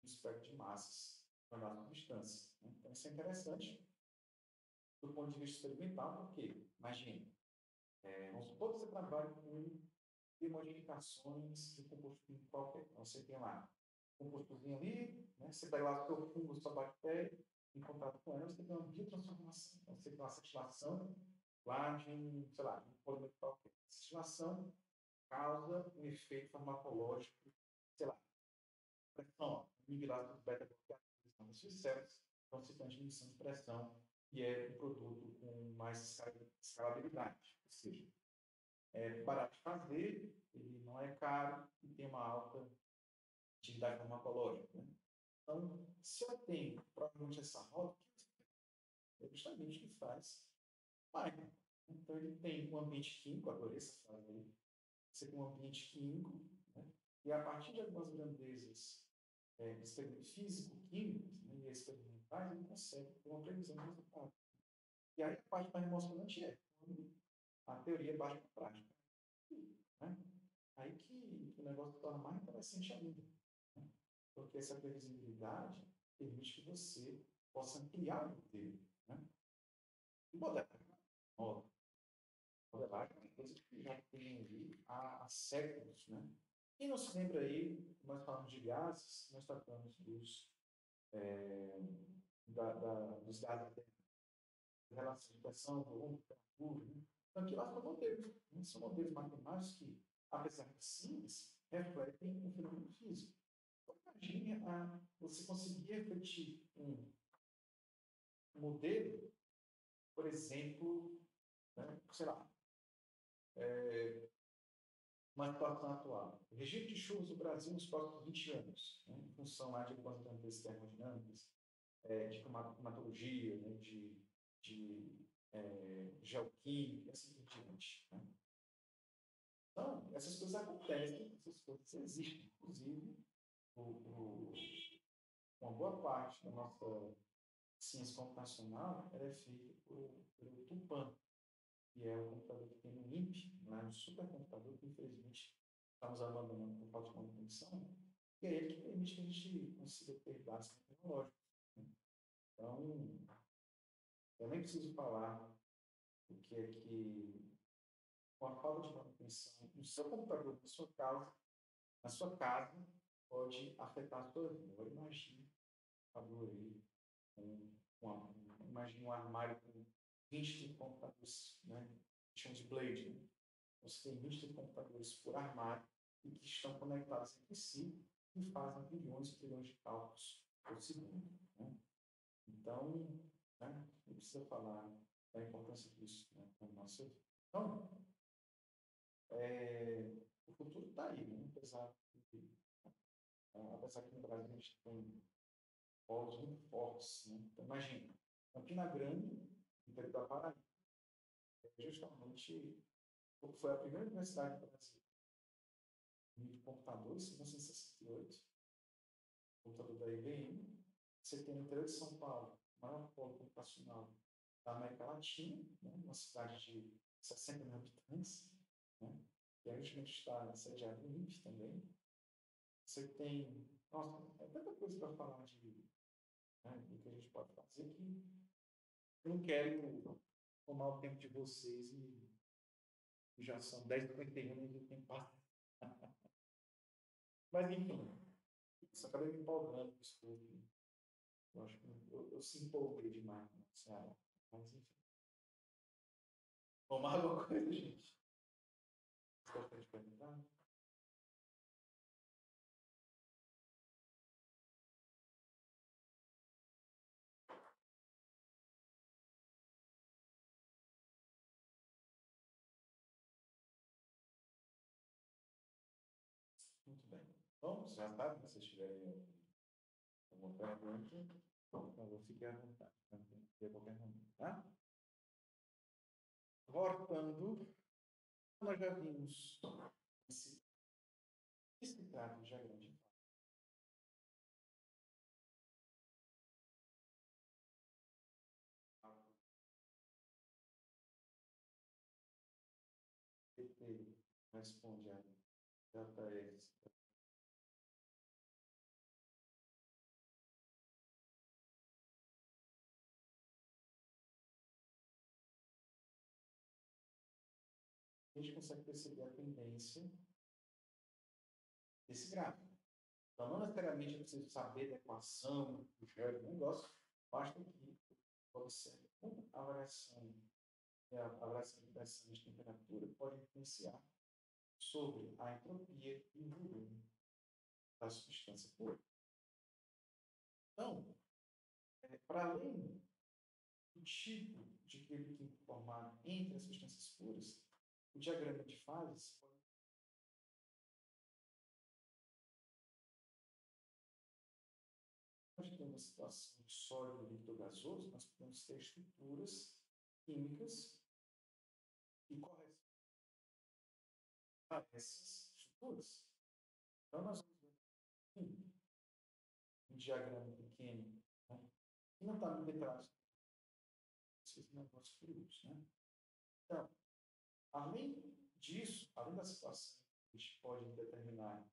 do espectro de massas para dar distância. Né? Então, isso é interessante do ponto de vista experimental, porque, imagine, é, vamos supor que você trabalha com modificações de composto químico qualquer. Então, você tem lá um compostozinho ali, né? você pega lá o seu fungo, sua bactéria, em contato com ela, você tem uma biotransformação. Então, você tem uma acetilação lá de um, sei lá, um polímero qualquer. Acetilação causa um efeito farmacológico, sei lá, pressão, amibilado beta-bloqueador das suas células, então você tem uma diminuição de pressão e é um produto com mais escalabilidade, ou seja, é barato de fazer, ele não é caro e tem uma alta atividade farmacológica. Né? Então, se eu tenho provavelmente essa roda, é justamente o que faz mais. Então, ele tem um ambiente químico, adorei essa frase aí. Você tem um ambiente químico, né? e a partir de algumas grandezas é, físico-químicos né? e experimentais, ele consegue ter uma previsão de resultado. E aí a parte mais emocionante é a teoria bate com a prática. Né? Aí que, o negócio torna mais interessante ainda. Né? Porque essa previsibilidade permite que você possa ampliar o modelo. Né? E modelagem, modelagem é uma coisa que já tem ali há, há séculos. Né? Quem não se lembra aí, nós falamos de gases, nós tratamos dos, é, da, da, dos gases de relação de pressão, volume, temperatura, né? Então, aqui lá são modelos. Né? São modelos matemáticos que, apesar de simples, refletem um fenômeno físico. Então, imagine a, você conseguir refletir um modelo, por exemplo, né, sei lá, é, uma situação atual. O regime de chuvas do Brasil nos próximos 20 anos, né, em função lá de grandezas termodinâmicas, é, de climatologia, né, de, de é, geoquímica, assim por diante. Né? Então, essas coisas acontecem, essas coisas existem. Inclusive, o, o, uma boa parte da nossa ciência computacional é feita pelo Tupan, que é o computador que tem no INPE, lá no supercomputador, que infelizmente estamos abandonando por falta de manutenção, e é ele que permite que a gente consiga ter dados tecnológicos. Né? Então, eu nem preciso falar o que é que, com a falta de manutenção, no seu computador, na sua casa, na sua casa, pode afetar a sua vida. Agora imagine aí, um, uma, imagine um armário com 20 computadores, né? Chama de Blade. Né? Você tem 20 computadores por armário e que estão conectados entre si e fazem bilhões e trilhões de cálculos por segundo. Né? Então, né? Não precisa falar da importância disso né, na nossa vida. Então, é, o futuro está aí, né? apesar, de, apesar que no Brasil a gente tem polos muito fortes. Né? Então, imagina, Campina Grande, da Paraíba, é justamente foi a primeira universidade do Brasil. De computadores, em 1968, computador da IBM. Você tem no interior de São Paulo, maior polo computacional da América Latina, né, uma cidade de 60 mil habitantes, né, que é justamente está sediado no INPE também. Você tem, nossa, é tanta coisa para falar de, né, que a gente pode fazer que eu não quero tomar o tempo de vocês e já são 10h51 e o tempo passa. Mas enfim, isso acabei me empolgando, desculpe. Eu acho que eu, eu se empolguei demais nessa área. Mas enfim. Tomar alguma coisa, gente? De perguntar? Bom, já sabe, se vocês tiverem alguma pergunta, por favor, fique à vontade. A qualquer momento, tá? Voltando, nós já vimos esse, trato já grande. PT responde a JS. Consegue perceber a tendência desse gráfico. Então, não necessariamente eu preciso saber da equação, do negócio, basta que observe como a variação a avaliação de pressão de temperatura pode influenciar sobre a entropia e o volume da substância pura. Então, é, para além do tipo de química formado entre as substâncias puras, o diagrama de fases nós temos uma situação de sólido, líquido gasoso, nós podemos ter estruturas químicas e correção a essas estruturas. Então, nós vamos ver um, diagrama pequeno, né? que não está no detalhe esses negócios fluidos. Né? Além disso, além da situação que a gente pode determinar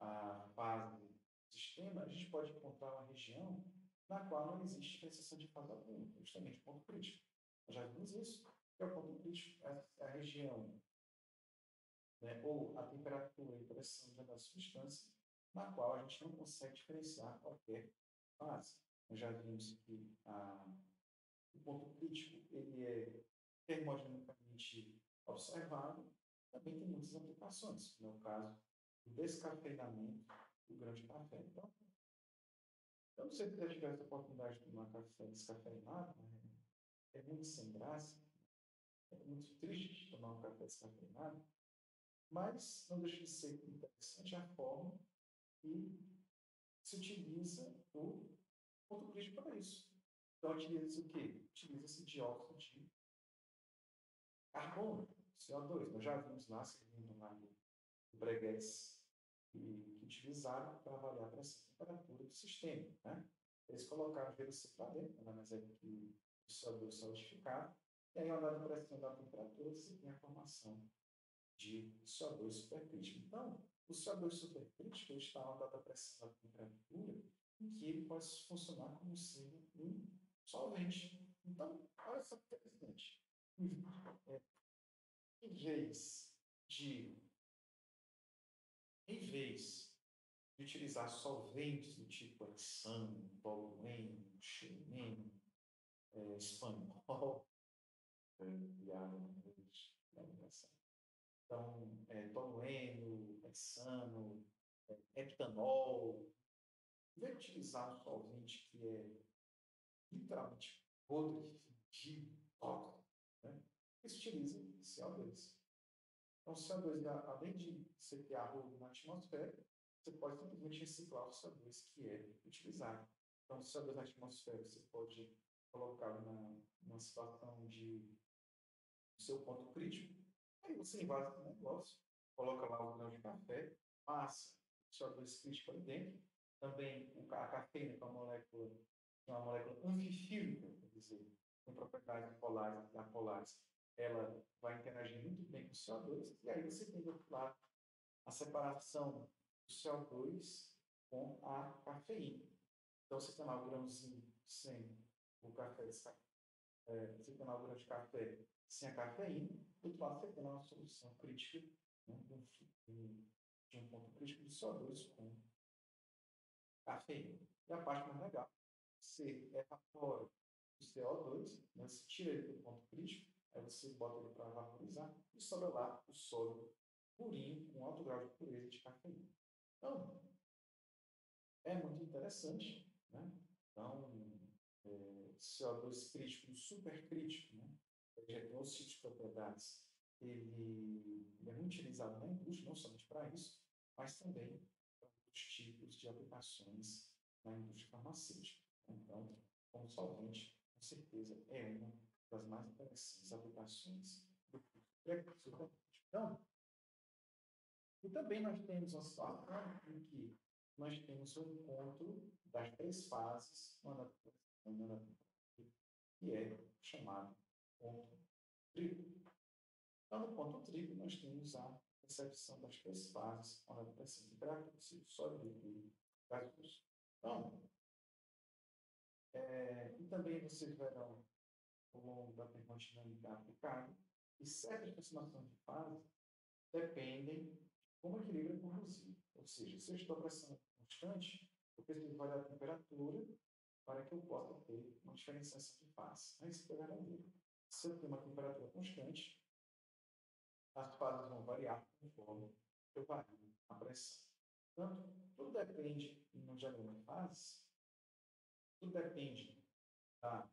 a fase do sistema, a gente pode encontrar uma região na qual não existe transição de fase alguma, justamente o ponto crítico. Nós já vimos isso é o ponto crítico, é, é a região, né, ou a temperatura e pressão da substância, na qual a gente não consegue diferenciar qualquer fase. Nós já vimos que a, o ponto crítico ele é termodinamicamente observado, também tem muitas aplicações, no caso do descafeinamento do grão de café. Então, então se você tiver essa oportunidade de tomar café descafeinado, né, é muito sem graça, é muito triste de tomar um café descafeinado, mas não deixa de ser interessante a forma que se utiliza o ponto crítico para isso. Então, utiliza o quê? Utiliza-se dióxido de carbono, CO2. Nós já vimos lá, seguindo lá no breguetes que, que utilizaram para avaliar a pressão e temperatura do sistema. Né? Eles colocaram gelo para dentro, nada mais é que o CO2 solidificado, e aí, ao a pressão da temperatura, você tem a formação de CO2 supercrítico. Então, o CO2 supercrítico está ao dar a pressão da temperatura, em que ele pode funcionar como sendo um solvente. Então, olha só que interessante. É, em vez de em vez de utilizar solventes do tipo hexano, tolueno, xileno, é, espanhol, alimentação. Então, é, tolueno, hexano, é, heptanol, em vez de utilizar um solvente que é literalmente podre, fedido, tóxico, eles utilizam CO2. Então, o CO2, além de ter arrodo na atmosfera, você pode simplesmente reciclar o CO2 que é utilizado. Então, o CO2 na atmosfera você pode colocar na, numa situação de seu ponto crítico, aí você invade o negócio, coloca lá o grão de café, passa o CO2 crítico ali dentro, também a cafeína, que é uma molécula, é uma molécula anfifílica, quer dizer, com propriedades polares, polares, ela vai interagir muito bem com o CO2, e aí você tem do outro lado a separação do CO2 com a cafeína. Então, você tem lá o grãozinho sem o café, é, você tem lá o grão de café sem a cafeína, do outro lado você tem uma solução crítica né, de um ponto crítico de CO2 com cafeína. E a parte mais legal, você evapora o CO2, né, você tira ele do ponto crítico, aí você bota ele para vaporizar e sobra lá o sólido purinho com alto grau de pureza de cafeína. Então, é muito interessante. Né? Então, é, CO2 crítico, supercrítico, né? já tem outros tipos de propriedades ele, ele é muito utilizado na indústria, não somente para isso, mas também para outros tipos de aplicações na indústria farmacêutica. Então, como solvente, com certeza, é uma das mais interessantes aplicações do curso Então, e também nós temos uma situação em que nós temos o um encontro das três fases natureza, que é chamado ponto triplo. Então, no ponto triplo, nós temos a percepção das três fases, onde a pressão de temperatura, sólido, líquido, gasoso. Então, é, e também vocês verão, ao longo da termodinâmica aplicada, que certas transformações de fase dependem de como equilíbrio é conduzido. Ou seja, se eu estou a pressão constante, eu preciso variar a temperatura para que eu possa ter uma diferenciação de fase. É isso é verdadeiro. Se eu tenho uma temperatura constante, as fases vão variar conforme eu vario a pressão. Portanto, tudo depende, no diagrama de fases, tudo depende da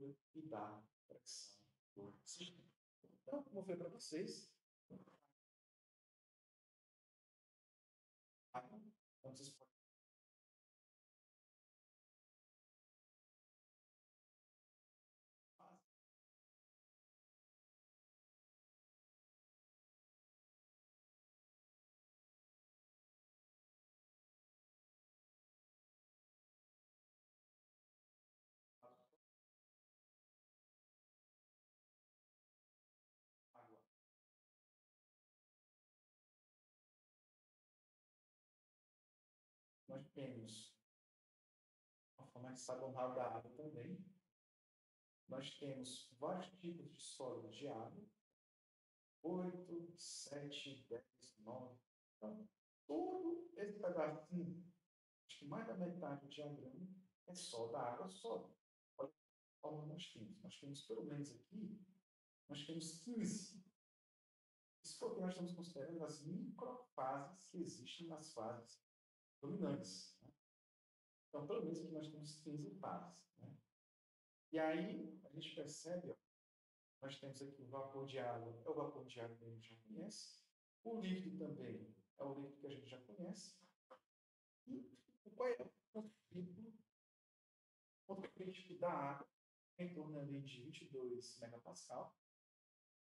e da pressão do. Então, vou ver para vocês. Temos uma forma de sabonal da água também. Nós temos vários tipos de sólidos de água. 8, 7, 10, 9. Então, todo esse pedacinho, acho que mais da metade do diagrama, é só da água sólida. Olha como nós temos. Nós temos, pelo menos aqui, nós temos 15. Isso porque nós estamos considerando as microfases que existem nas fases dominantes. Né? Então, pelo menos aqui nós temos 15 pares. Né? E aí, a gente percebe, ó, nós temos aqui o vapor de água, é o vapor de água que a gente já conhece. O líquido também é o líquido que a gente já conhece. E qual é o ponto crítico? Ponto crítico da água em torno ali de 22 megapascal.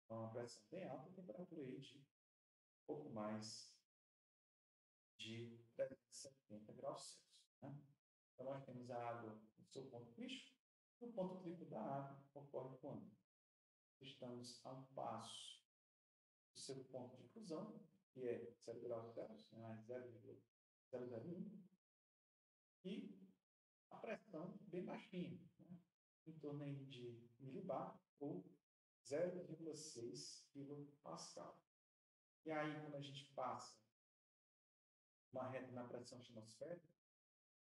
Então, uma pressão bem alta, a temperatura aí de pouco mais de 370 graus Celsius. Né? Então, nós temos a água no seu ponto crítico, e o ponto crítico da água ocorre quando estamos a um passo do seu ponto de fusão, que é 0 graus Celsius, né? 0,001, e a pressão bem baixinha, né? em torno aí de milibar ou 0,6 kPa. E aí, quando a gente passa uma reta na pressão atmosférica,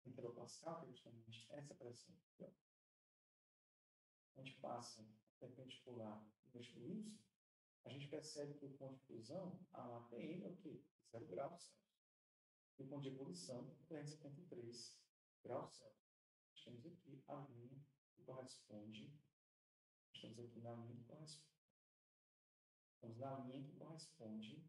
em kilopascal, que justamente essa pressão aqui, ó. a gente passa perpendicular nos fluidos, a gente percebe que o ponto de fusão, a APM é o quê? 0 graus Celsius. E o ponto de ebulição, 373 graus Celsius. Temos aqui a linha que corresponde, estamos aqui na linha que corresponde, estamos na linha que corresponde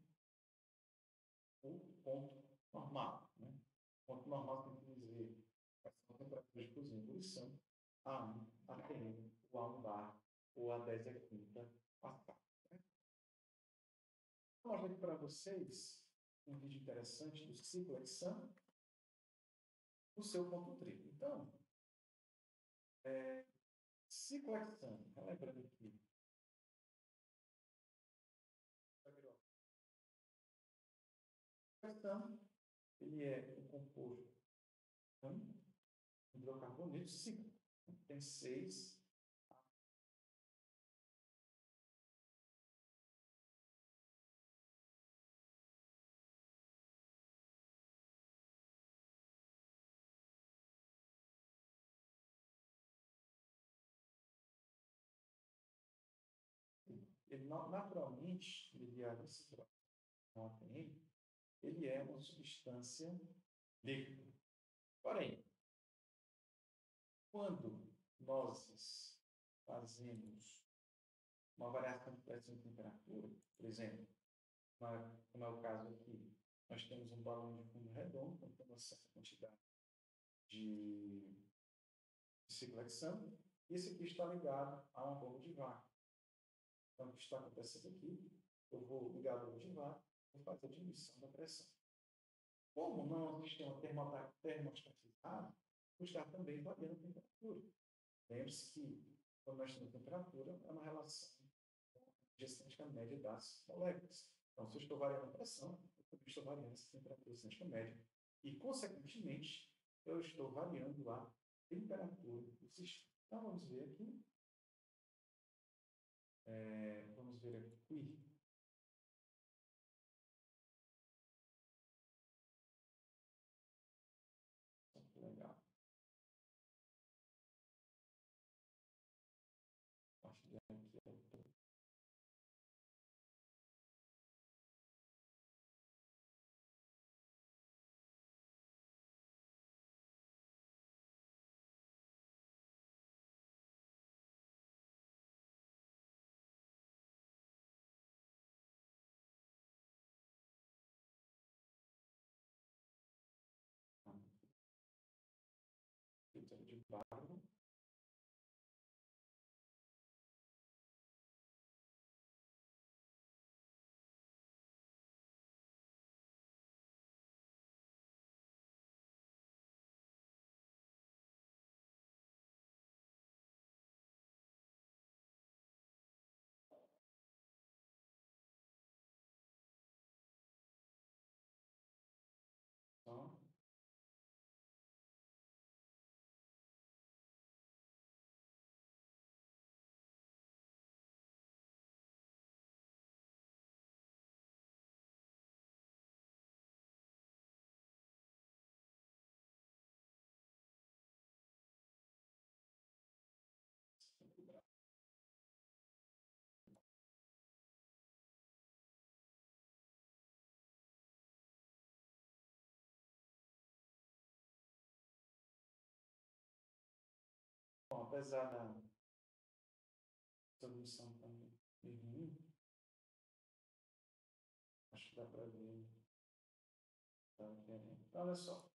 o ponto normal. Né? Ponto normal tem que dizer quais são as temperaturas de cozinha. Ebulição, A1, ATM, o A1 bar, ou A10 é quinta, Pascal. Né? Vou mostrar aqui para vocês um vídeo interessante do ciclo Exam no seu ponto triplo. Então, é, ciclo Exam, lembrando aqui, Exam ele é um composto de hidrocarboneto cíclico. Tem seis. Ele naturalmente, ligado a esse ATM, ele é uma substância líquida. Porém, quando nós fazemos uma variação de pressão e temperatura, por exemplo, como é o caso aqui, nós temos um balão de fundo redondo, então tem uma certa quantidade de, de circulação, e esse aqui está ligado a uma bomba de vácuo. Então, o que está acontecendo aqui, eu vou ligar a bomba de vácuo, vou fazer a diminuição da pressão. Como não é um sistema termostatizado, vou estar também variando a temperatura. Lembre-se que, quando nós temos temperatura, é uma relação estatística média das moléculas. Então, se eu estou variando a pressão, eu também estou variando essa temperatura estatística média. E, consequentemente, eu estou variando a temperatura do sistema. Então, vamos ver aqui. É, vamos ver aqui. De apesar da solução também ruim, acho que dá para ver. Tá então, olha só.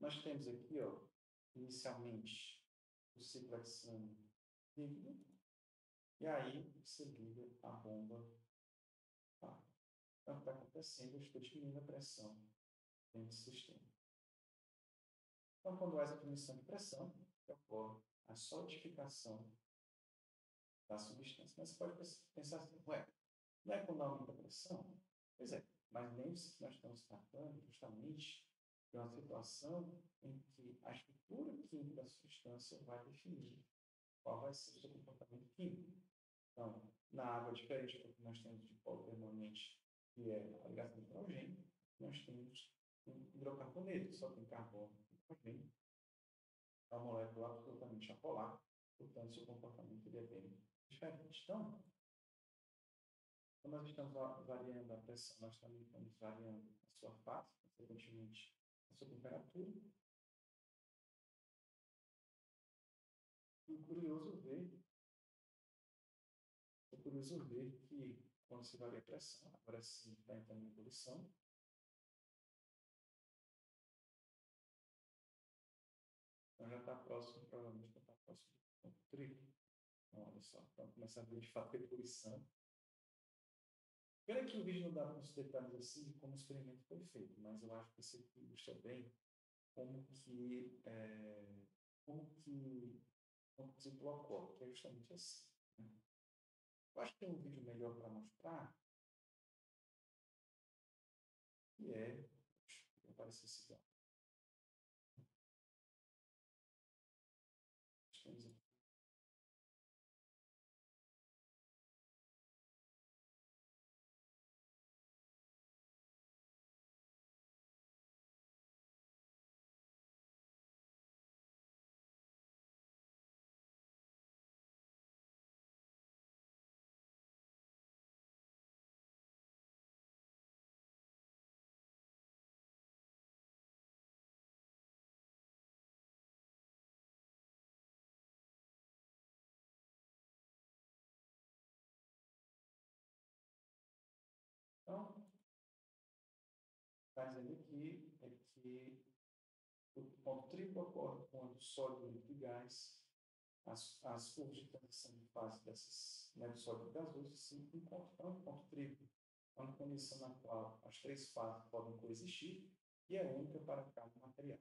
Nós temos aqui, ó, inicialmente, o ciclo hexano líquido, e aí você liga a bomba. Tá? Então, o que está acontecendo? Eu estou diminuindo a pressão dentro do sistema. Então, quando há essa diminuição de pressão, ocorre a solidificação da substância. Mas você pode pensar assim, ué, não é quando aumenta a pressão? Pois é, mas lembre-se que nós estamos tratando justamente de uma situação em que a estrutura química da substância vai definir qual vai ser o seu comportamento químico. Então, na água, diferente do que nós temos de polo permanente, que é a ligação de hidrogênio, nós temos um hidrocarboneto, só tem carbono e hidrogênio, é uma molécula absolutamente apolar, portanto, seu comportamento ele é bem diferente. Então, quando nós estamos variando a pressão, nós também estamos variando a sua fase, consequentemente, a sua temperatura. E curioso ver, é curioso ver que quando se varia a pressão, agora sim está entrando em ebulição, Já está próximo, provavelmente já está próximo do ponto triplo. Então, olha só, então começar a ver de fato a ebulição. Pena que o vídeo não dá muitos detalhes assim de como o experimento foi feito, mas eu acho que você ilustra bem como que, é, como que, como que se ocorre, que é justamente assim. Né? Eu acho que tem um vídeo melhor para mostrar, que é, vai aparecer esse está dizendo aqui é que o ponto triplo ocorre quando sólido, líquido e gás, as, as curvas de transição de fase dessas né, do sólido gasoso se encontram. Então, o ponto triplo é uma condição na qual as três fases podem coexistir e é única para cada material.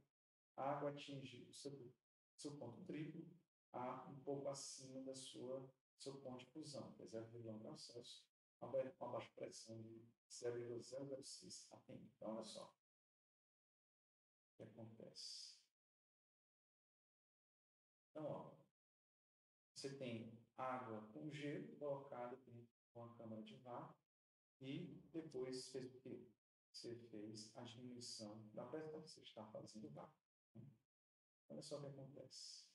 A água atinge o seu, seu ponto triplo a um pouco acima da sua seu ponto de fusão, que é 0,1 graus Celsius, uma baixa pressão de 0,006 atm. Então, olha só o que acontece. Então, ó, você tem água com gelo colocada dentro de uma câmara de vácuo e depois fez o quê? Você fez a diminuição da pressão que você está fazendo vácuo. Né? Olha só o que acontece.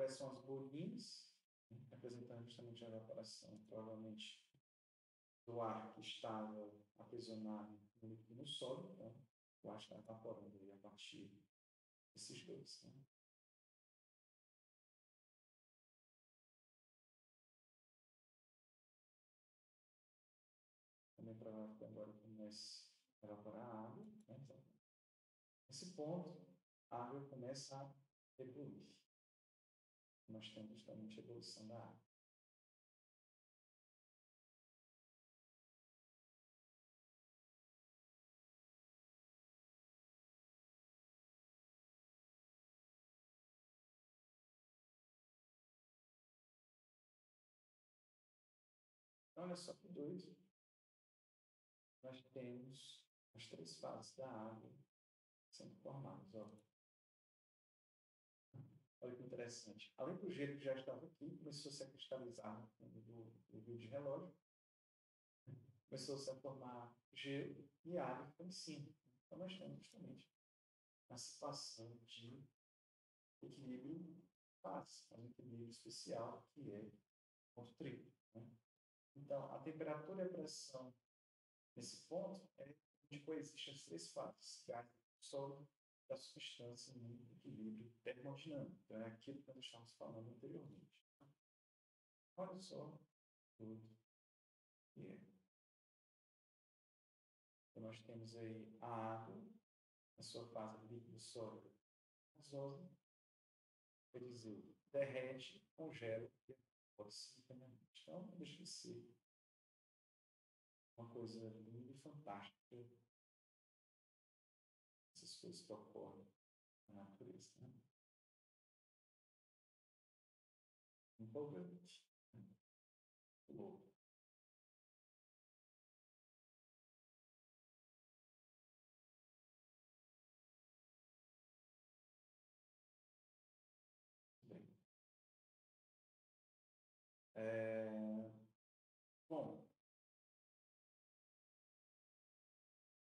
Aparecem as bolinhas, né, representando justamente a evaporação, provavelmente do ar que estava aprisionado no, no solo, então o ar está evaporando a partir desses dois. Né? Também provável que agora comece a evaporar a água. Né? Então, nesse ponto, a água começa a evoluir. Nós temos justamente a evolução da água. Então, olha só que doido. Nós temos as três fases da água sendo formadas. Olha que interessante. Além do gelo que já estava aqui, começou a se cristalizar no fundo do, do de relógio. Começou-se a formar gelo e água ficou em cima. Então, nós temos justamente a situação de equilíbrio fácil, um equilíbrio especial, que é ponto triplo. Né? Então, a temperatura e a pressão nesse ponto é onde coexistem as três fases, gás, sólido da substância no equilíbrio termodinâmico. Então, é aquilo que nós estávamos falando anteriormente. Olha só tudo que é. Então, nós temos aí a água, na sua fase líquido, sólido, gasosa, quer dizer, derrete, congela e pode simultaneamente. Então, não deixa de ser uma coisa linda e fantástica coisas que ocorrem na natureza. Né? Empolgante. Né? Louco. É... Bom,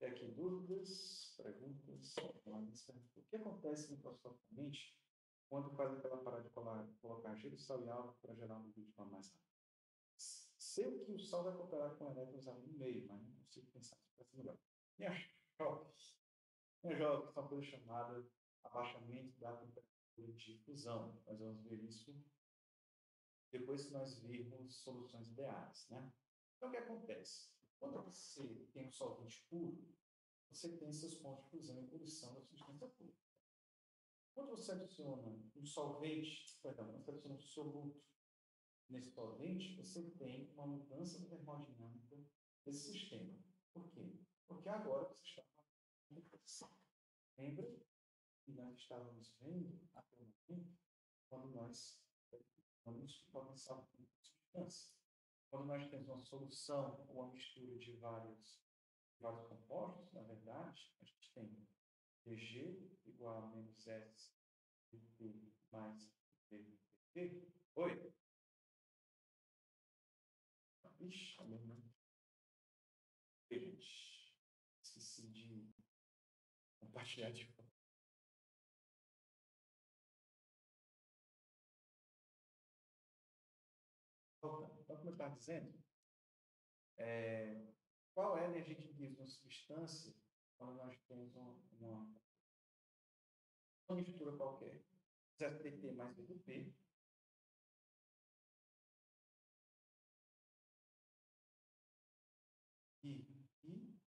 aqui dúvidas, perguntas? O que acontece microscopicamente quando faz aquela parada de colar, colocar gelo, sal e álcool para gerar um vídeo mais rápido? Sei que o sal vai cooperar com elétrons ali no meio, mas não consigo pensar se ser melhor. Minha. Minha jovens são coisa chamada abaixamento da temperatura de fusão. Nós vamos ver isso depois que nós virmos soluções ideais. Né? Então, o que acontece? Quando você tem um solvente puro, você tem seus pontos de fusão e ebulição da substância pura. Quando você adiciona um solvente, perdão, você adiciona um soluto nesse solvente, você tem uma mudança da termodinâmica desse sistema. Por quê? Porque agora você está fazendo produção. Lembra que nós estávamos vendo até o momento quando nós vamos potencial de substância. Quando nós temos uma solução ou uma mistura de vários, vários compostos, na verdade, a gente tem Pg igual a menos S P mais P. Oi? Ixi, gente, esqueci de compartilhar de Então, como eu estava dizendo, é, qual é a energia que uma substância quando nós temos uma, uma, qualquer? zero pt mais v do p, e, e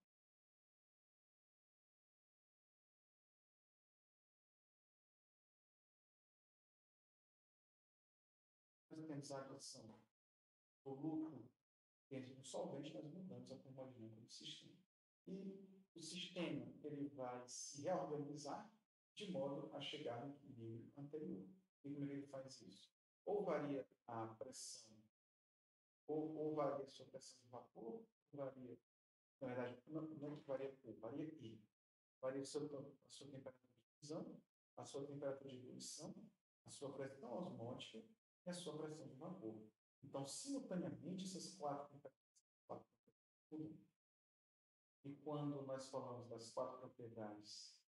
nós temos a equação. Do lucro dentro do solvente, nós mudamos a termodinâmica do sistema. E o sistema ele vai se reorganizar de modo a chegar no equilíbrio anterior. E como é ele faz isso? Ou varia a pressão, ou, ou varia a sua pressão de vapor, ou varia, na verdade, não, não é varia P, varia I. Varia a a sua temperatura de fusão, a sua temperatura de ebulição, a sua pressão osmótica e a sua pressão de vapor. Então, simultaneamente, essas quatro mudam. E quando nós falamos das quatro propriedades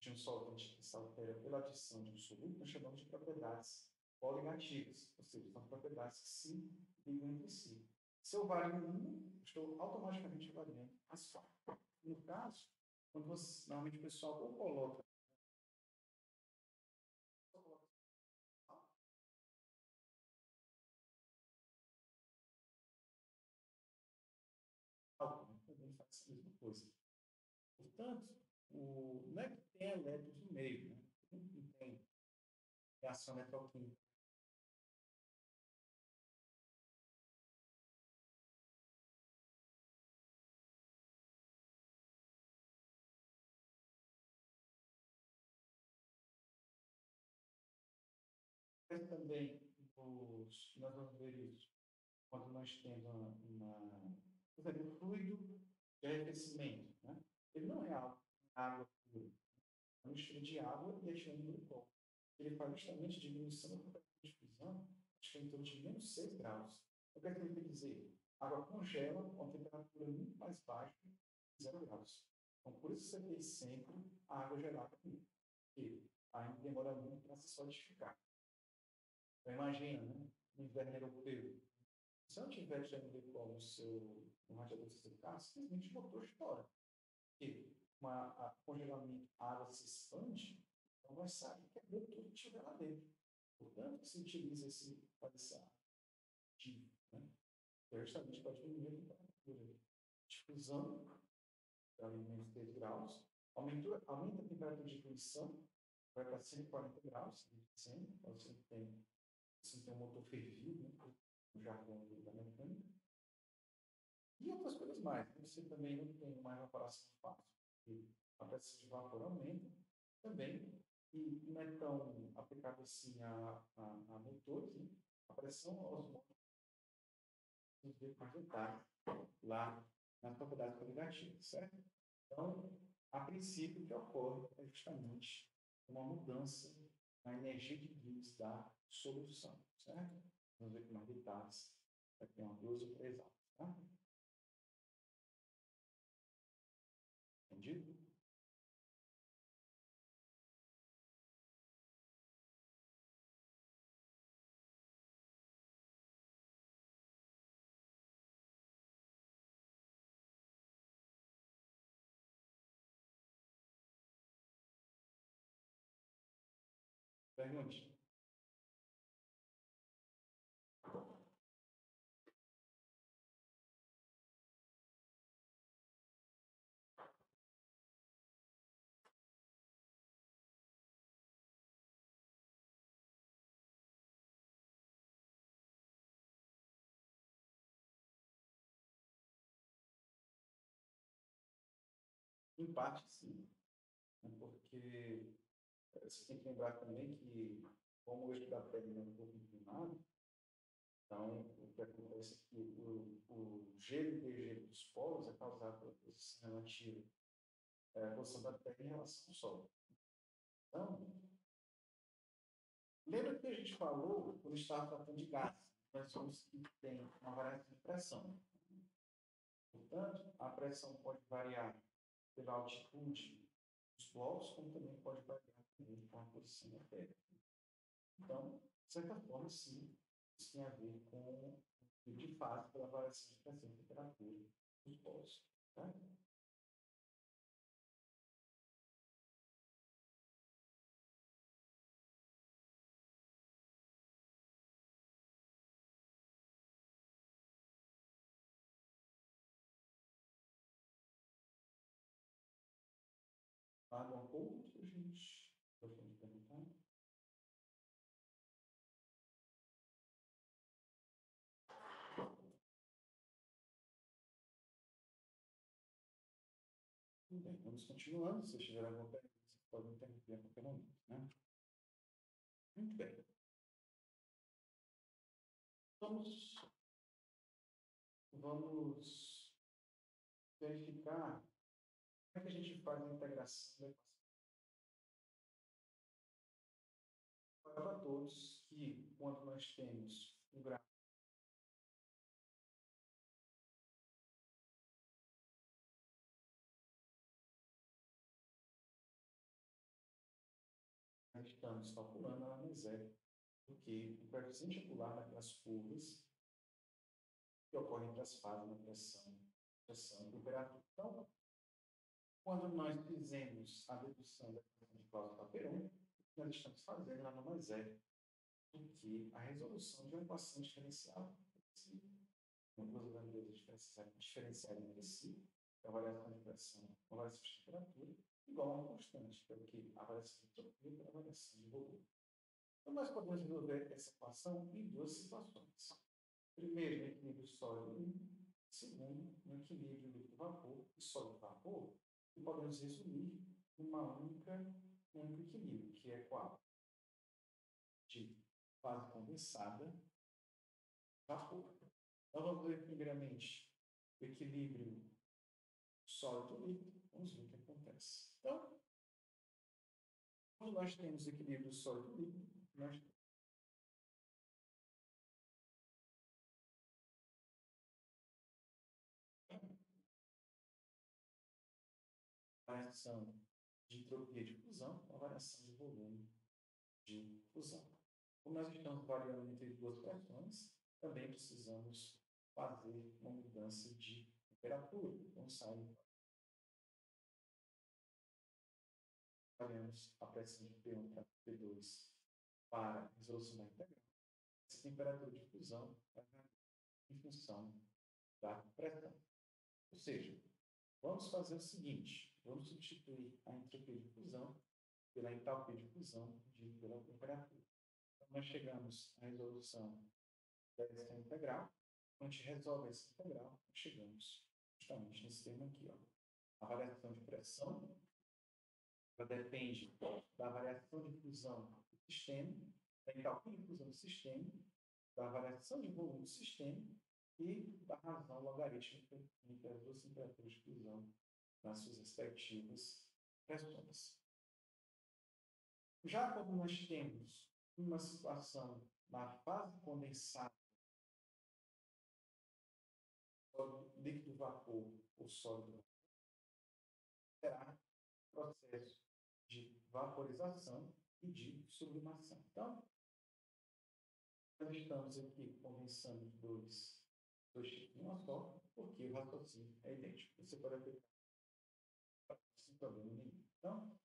de um solvente que se altera pela adição de um solúvel, nós chamamos de propriedades poligativas, ou seja, são propriedades que se ligam entre si. Se eu vario um, estou automaticamente variando as quatro. No caso, quando você, normalmente o pessoal ou coloca coisa. Portanto, o, não é que tem elétrons no meio, né? não tem reação eletroquímica. Também, os, nós vamos ver isso quando nós temos uma, uma o fluido de arrefecimento, né? ele não é água, água pura. É um mistura de água e etileno glicol. Ele faz justamente diminuição da temperatura de fusão, acho que é em torno de menos 6 graus. O que é que ele quer dizer? A água congela com uma temperatura muito mais baixa de 0 graus. Então, por isso você tem sempre a água gelada aqui, porque ainda demora muito para se solidificar. Então, imagina, né? no inverno europeu, se não tiver glicol no seu no radiador de carro, simplesmente o motor estoura. Porque uma, a congelamento, a água se expande, então vai sair quebrando tudo que tiver lá dentro. Portanto, se utiliza esse parecer ativo, né? É justamente para diminuir a temperatura. Difusão para menos 3 graus, aumenta, aumenta a temperatura de ebulição, vai para 140 graus, 100, então você tem, você tem um motor fervido, né? no jargão da mecânica. E outras coisas mais. Você também não tem uma evaporação fácil, porque a pressão de vapor aumenta também, e não é tão aplicado assim a, a, a motores, né? a pressão osmótica nos detalhes lá nas propriedades coligativas, certo? Então, a princípio, o que ocorre é justamente uma mudança na energia de Gibbs da solução, certo? Vamos ver com mais detalhes. Aqui uma duas ou três aulas, tá? Pergunte. Em parte, sim. Porque você tem que lembrar também que, como o eixo da pele é um pouco inclinado, então, o que acontece é que o, o gelo e degelo dos polos é causado pela posição relativa é, posição da Terra em relação ao Sol. Então, lembra que a gente falou, quando estava tratando de gás, nós vimos que tem uma variação de pressão. Portanto, a pressão pode variar pela altitude dos blocos, como também pode variar com a técnica. Então, de certa forma, sim, isso tem a ver com o de fato pela variação de pressão temperatura dos pós. Tá? Água pouco, gente. Perguntar? Bem, vamos continuando. Se tiver alguma pergunta, você pode interromper a qualquer momento. Né? Muito bem. Vamos, vamos verificar como é que a gente faz a integração da equação. Para todos que, quando nós temos o gráfico estamos calculando a mais zero, porque o coeficiente angular daquelas curvas que ocorrem entre as fases da pressão, pressão e temperatura. Então, quando nós fizemos a dedução da equação de Claudio-Paperon, nós estamos fazendo nada mais é do que a resolução de uma equação diferencial. Duas grandezas diferenciais entre si, a variação de pressão, a variação de temperatura, igual a uma constante, que é o que a variação de entropia pela variação de volume. Então, nós podemos resolver essa equação em duas situações. Primeiro, no equilíbrio sólido Segundo, no equilíbrio líquido-vapor e sólido-vapor, e podemos resumir numa única, único equilíbrio, que é qual? De fase condensada, vapor. Então, vamos ver primeiramente o equilíbrio sólido-líquido, vamos ver o que acontece. Então, quando nós temos equilíbrio sólido-líquido, nós variação de entropia de fusão, a variação de volume de fusão. Como nós estamos variando entre duas pressões, também precisamos fazer uma mudança de temperatura. Então, sai variamos a pressão de P1 para P2 para resolução da integral. Essa temperatura de fusão vai em função da pressão. Ou seja, vamos fazer o seguinte: vamos substituir a entropia de fusão pela entalpia de fusão dita pela temperatura. Então, nós chegamos à resolução dessa integral. Quando a gente resolve essa integral, chegamos justamente nesse termo aqui. Ó. A variação de pressão ela depende da variação de fusão do sistema, da entalpia de fusão do sistema, da variação de volume do sistema e da razão logarítmica entre as duas temperaturas de fusão nas suas respectivas pressões. Já quando nós temos uma situação na fase condensada, líquido vapor ou sólido será processo de vaporização e de sublimação. Então, nós estamos aqui condensando dois, dois tipos em uma só, porque o raciocínio é idêntico. Você pode aplicar problema nenhum. Então,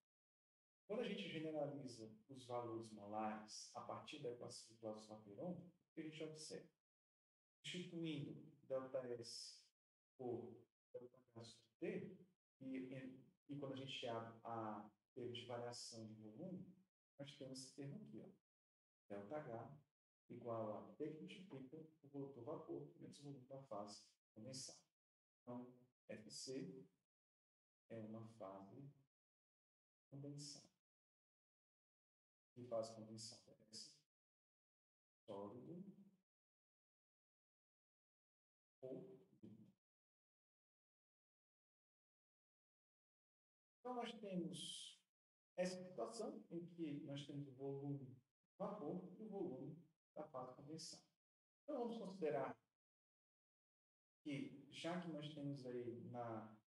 quando a gente generaliza os valores molares a partir da equação de Clausius-Laperon, o que a gente observa? Substituindo ΔS por ΔH T, e, e quando a gente abre a termo de variação de volume, nós temos esse termo aqui, ó, ΔH igual a T que multiplica o volume do vapor menos o volume da fase condensada. Então, FC é uma fase condensada. Que fase condensada é? Sólido ou líquido. Então, nós temos essa situação em que nós temos o volume vapor e o volume da fase condensada. Então, vamos considerar que, já que nós temos aí na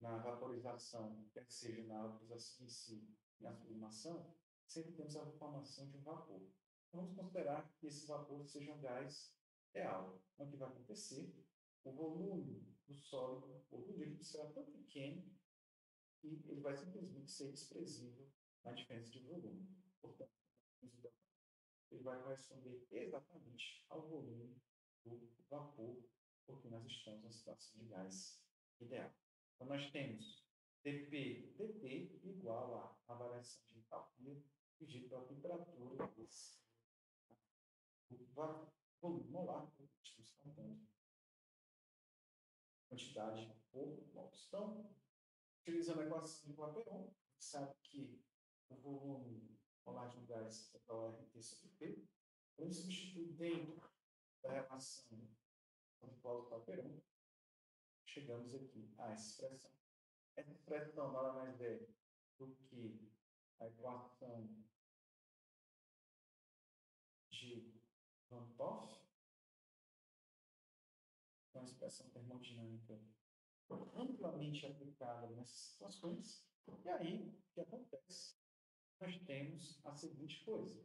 na vaporização, quer seja na vaporização em si e na sublimação, sempre temos a formação de um vapor. Então, vamos considerar que esse vapor seja um gás real. Então, o que vai acontecer? O volume do sólido ou do líquido será tão pequeno que ele vai simplesmente ser desprezível na diferença de volume. Portanto, ele vai corresponder exatamente ao volume do vapor, porque nós estamos na situação de gás ideal. Então, nós temos dp dt igual à variação de entalpia dividido pela temperatura desse volume molar que estamos contando. Quantidade por mols. Então, utilizando a equação de Clapeyron, a gente sabe que o volume molar de um gás é igual a RT sobre P. Então, substitui dentro da relação de Clapeyron, chegamos aqui a essa expressão. Essa expressão nada mais é do que a equação de Van Toff, é uma expressão termodinâmica amplamente aplicada nessas situações. E aí, o que acontece? Nós temos a seguinte coisa.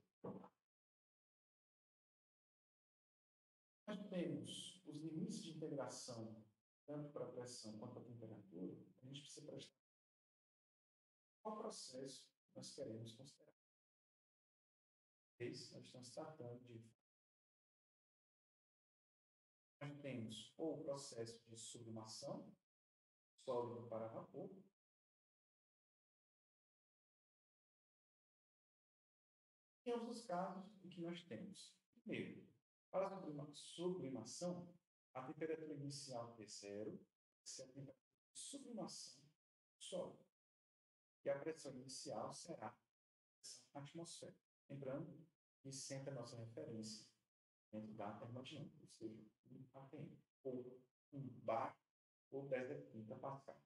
Nós temos os limites de integração, tanto para a pressão quanto para a temperatura, a gente precisa prestar qual processo nós queremos considerar. Nós estamos tratando de nós temos ou o processo de sublimação, sólido para vapor, em ambos os casos, o que nós temos? Primeiro, para a sublimação, a temperatura inicial T0 é a temperatura de sublimação do sólido. E a pressão inicial será a pressão atmosférica. Lembrando que sempre a nossa referência dentro da termodinâmica, ou seja, um ATM, ou um bar, ou 10 a quinta Pascal.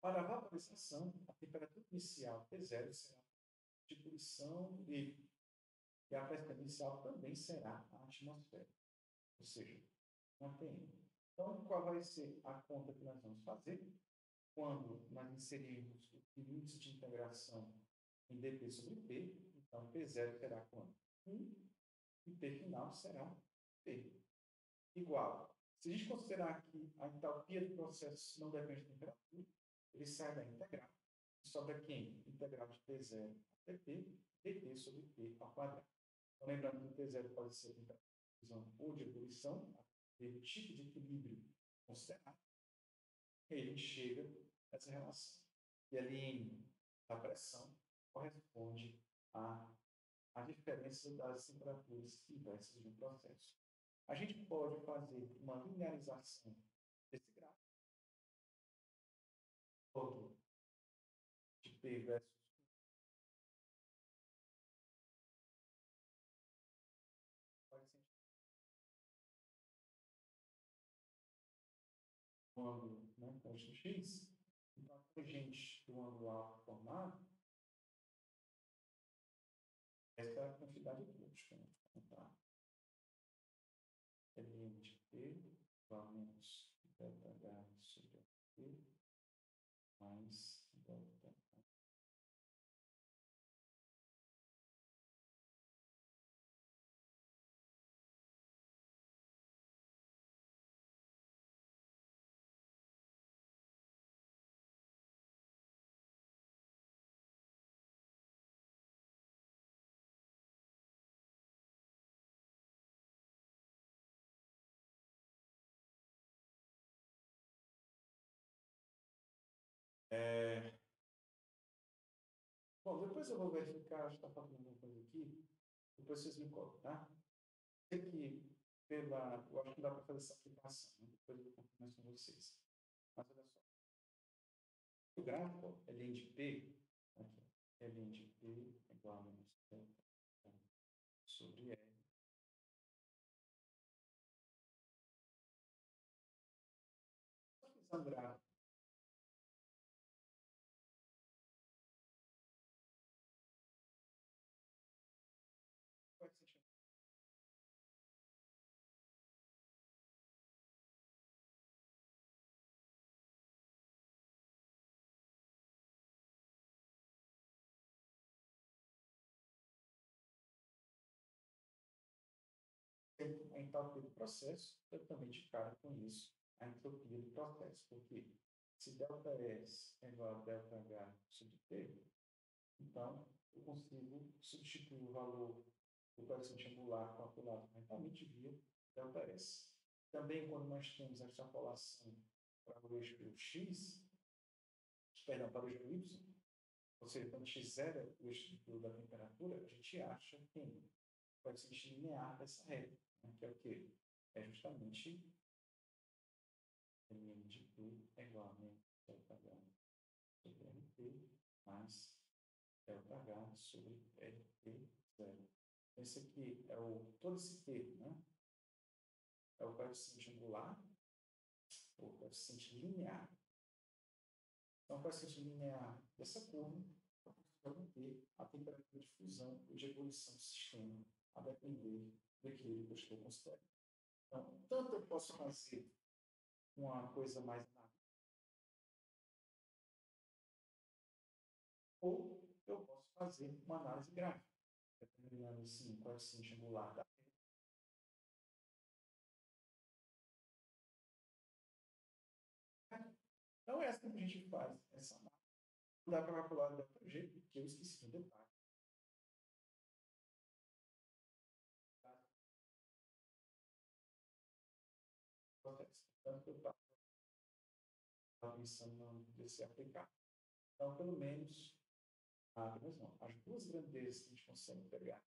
Para a vaporização, a temperatura inicial T0 será de poluição livre, e a pressão inicial também será a atmosfera, ou seja, um ATM. Então, qual vai ser a conta que nós vamos fazer? Quando nós inserirmos o índice de integração em dp sobre p, então P0 terá quanto? 1 e P final será P. Igual. Se a gente considerar que a entalpia do processo não depende da temperatura, ele sai da integral. Sobra quem? Integral de T0 até P, dt sobre P ao quadrado. Então, lembrando que o T0 pode ser de fusão ou de ebulição, o tipo de equilíbrio considerado. E gente chega nessa relação. E a Ln da pressão corresponde a a diferença das temperaturas inversas de um processo. A gente pode fazer uma linearização desse gráfico. De P versus consta x, então a tangente do ângulo A formado Bom, depois eu vou verificar, acho que está faltando alguma coisa aqui, depois vocês me contam, tá? Aqui, pela, eu acho que dá para fazer essa aplicação, né? depois eu vou com vocês. Mas olha só. O gráfico é Ln de P, aqui, Ln de P é igual a menos delta sobre R. Só gráfico A entalpia do processo, eu também de cara com isso, a entropia do processo. Porque se delta S é igual a delta H sobre T, então eu consigo substituir o valor do coeficiente angular calculado mentalmente via delta S. Também quando nós temos a extrapolação para o eixo X, perdão, para o eixo Y, ou seja, quando x zero o eixo da temperatura, a gente acha que o coeficiente linear dessa régua, né, que é o quê? É justamente L de Q é igual a delta H sobre RT mais delta H sobre RT zero. Esse aqui é o, todo esse termo, né? É o coeficiente angular, o coeficiente linear. Então, o coeficiente linear dessa curva vai manter a temperatura de fusão e de ebulição do sistema, a depender do equilíbrio que eu estou considerando. Então, tanto eu posso fazer uma coisa mais ou eu posso fazer uma análise gráfica, determinando assim, o coeficiente angular da Então, essa que a gente faz, essa análise. Não dá para calcular de outro jeito, porque eu esqueci um detalhe. Pensando em se aplicar. Então, pelo menos, não, as duas grandezas que a gente consegue pegar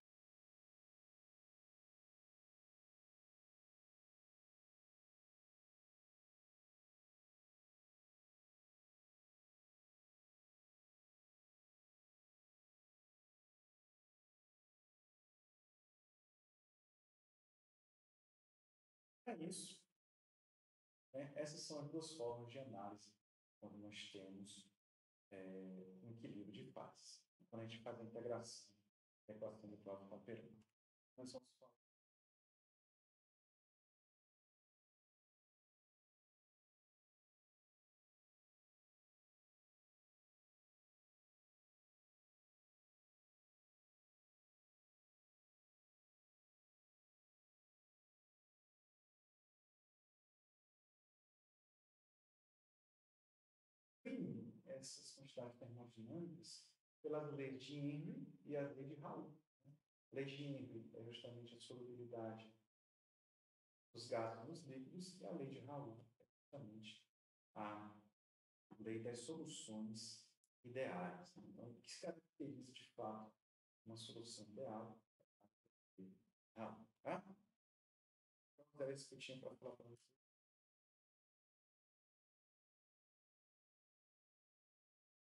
É isso. Né? Essas são as duas formas de análise quando nós temos é, um equilíbrio de fases. Quando a gente faz a integração da equação do Cláudio Paperano. Nós vamos falar essas quantidades termodinâmicas pelas leis de Henry e a lei de Raoult. A lei de Henry é justamente a solubilidade dos gases nos líquidos e a lei de Raoult é justamente a lei das soluções ideais. Né? Então, o que se caracteriza de fato uma solução ideal? Tá? Então, era isso que eu tinha para falar para vocês.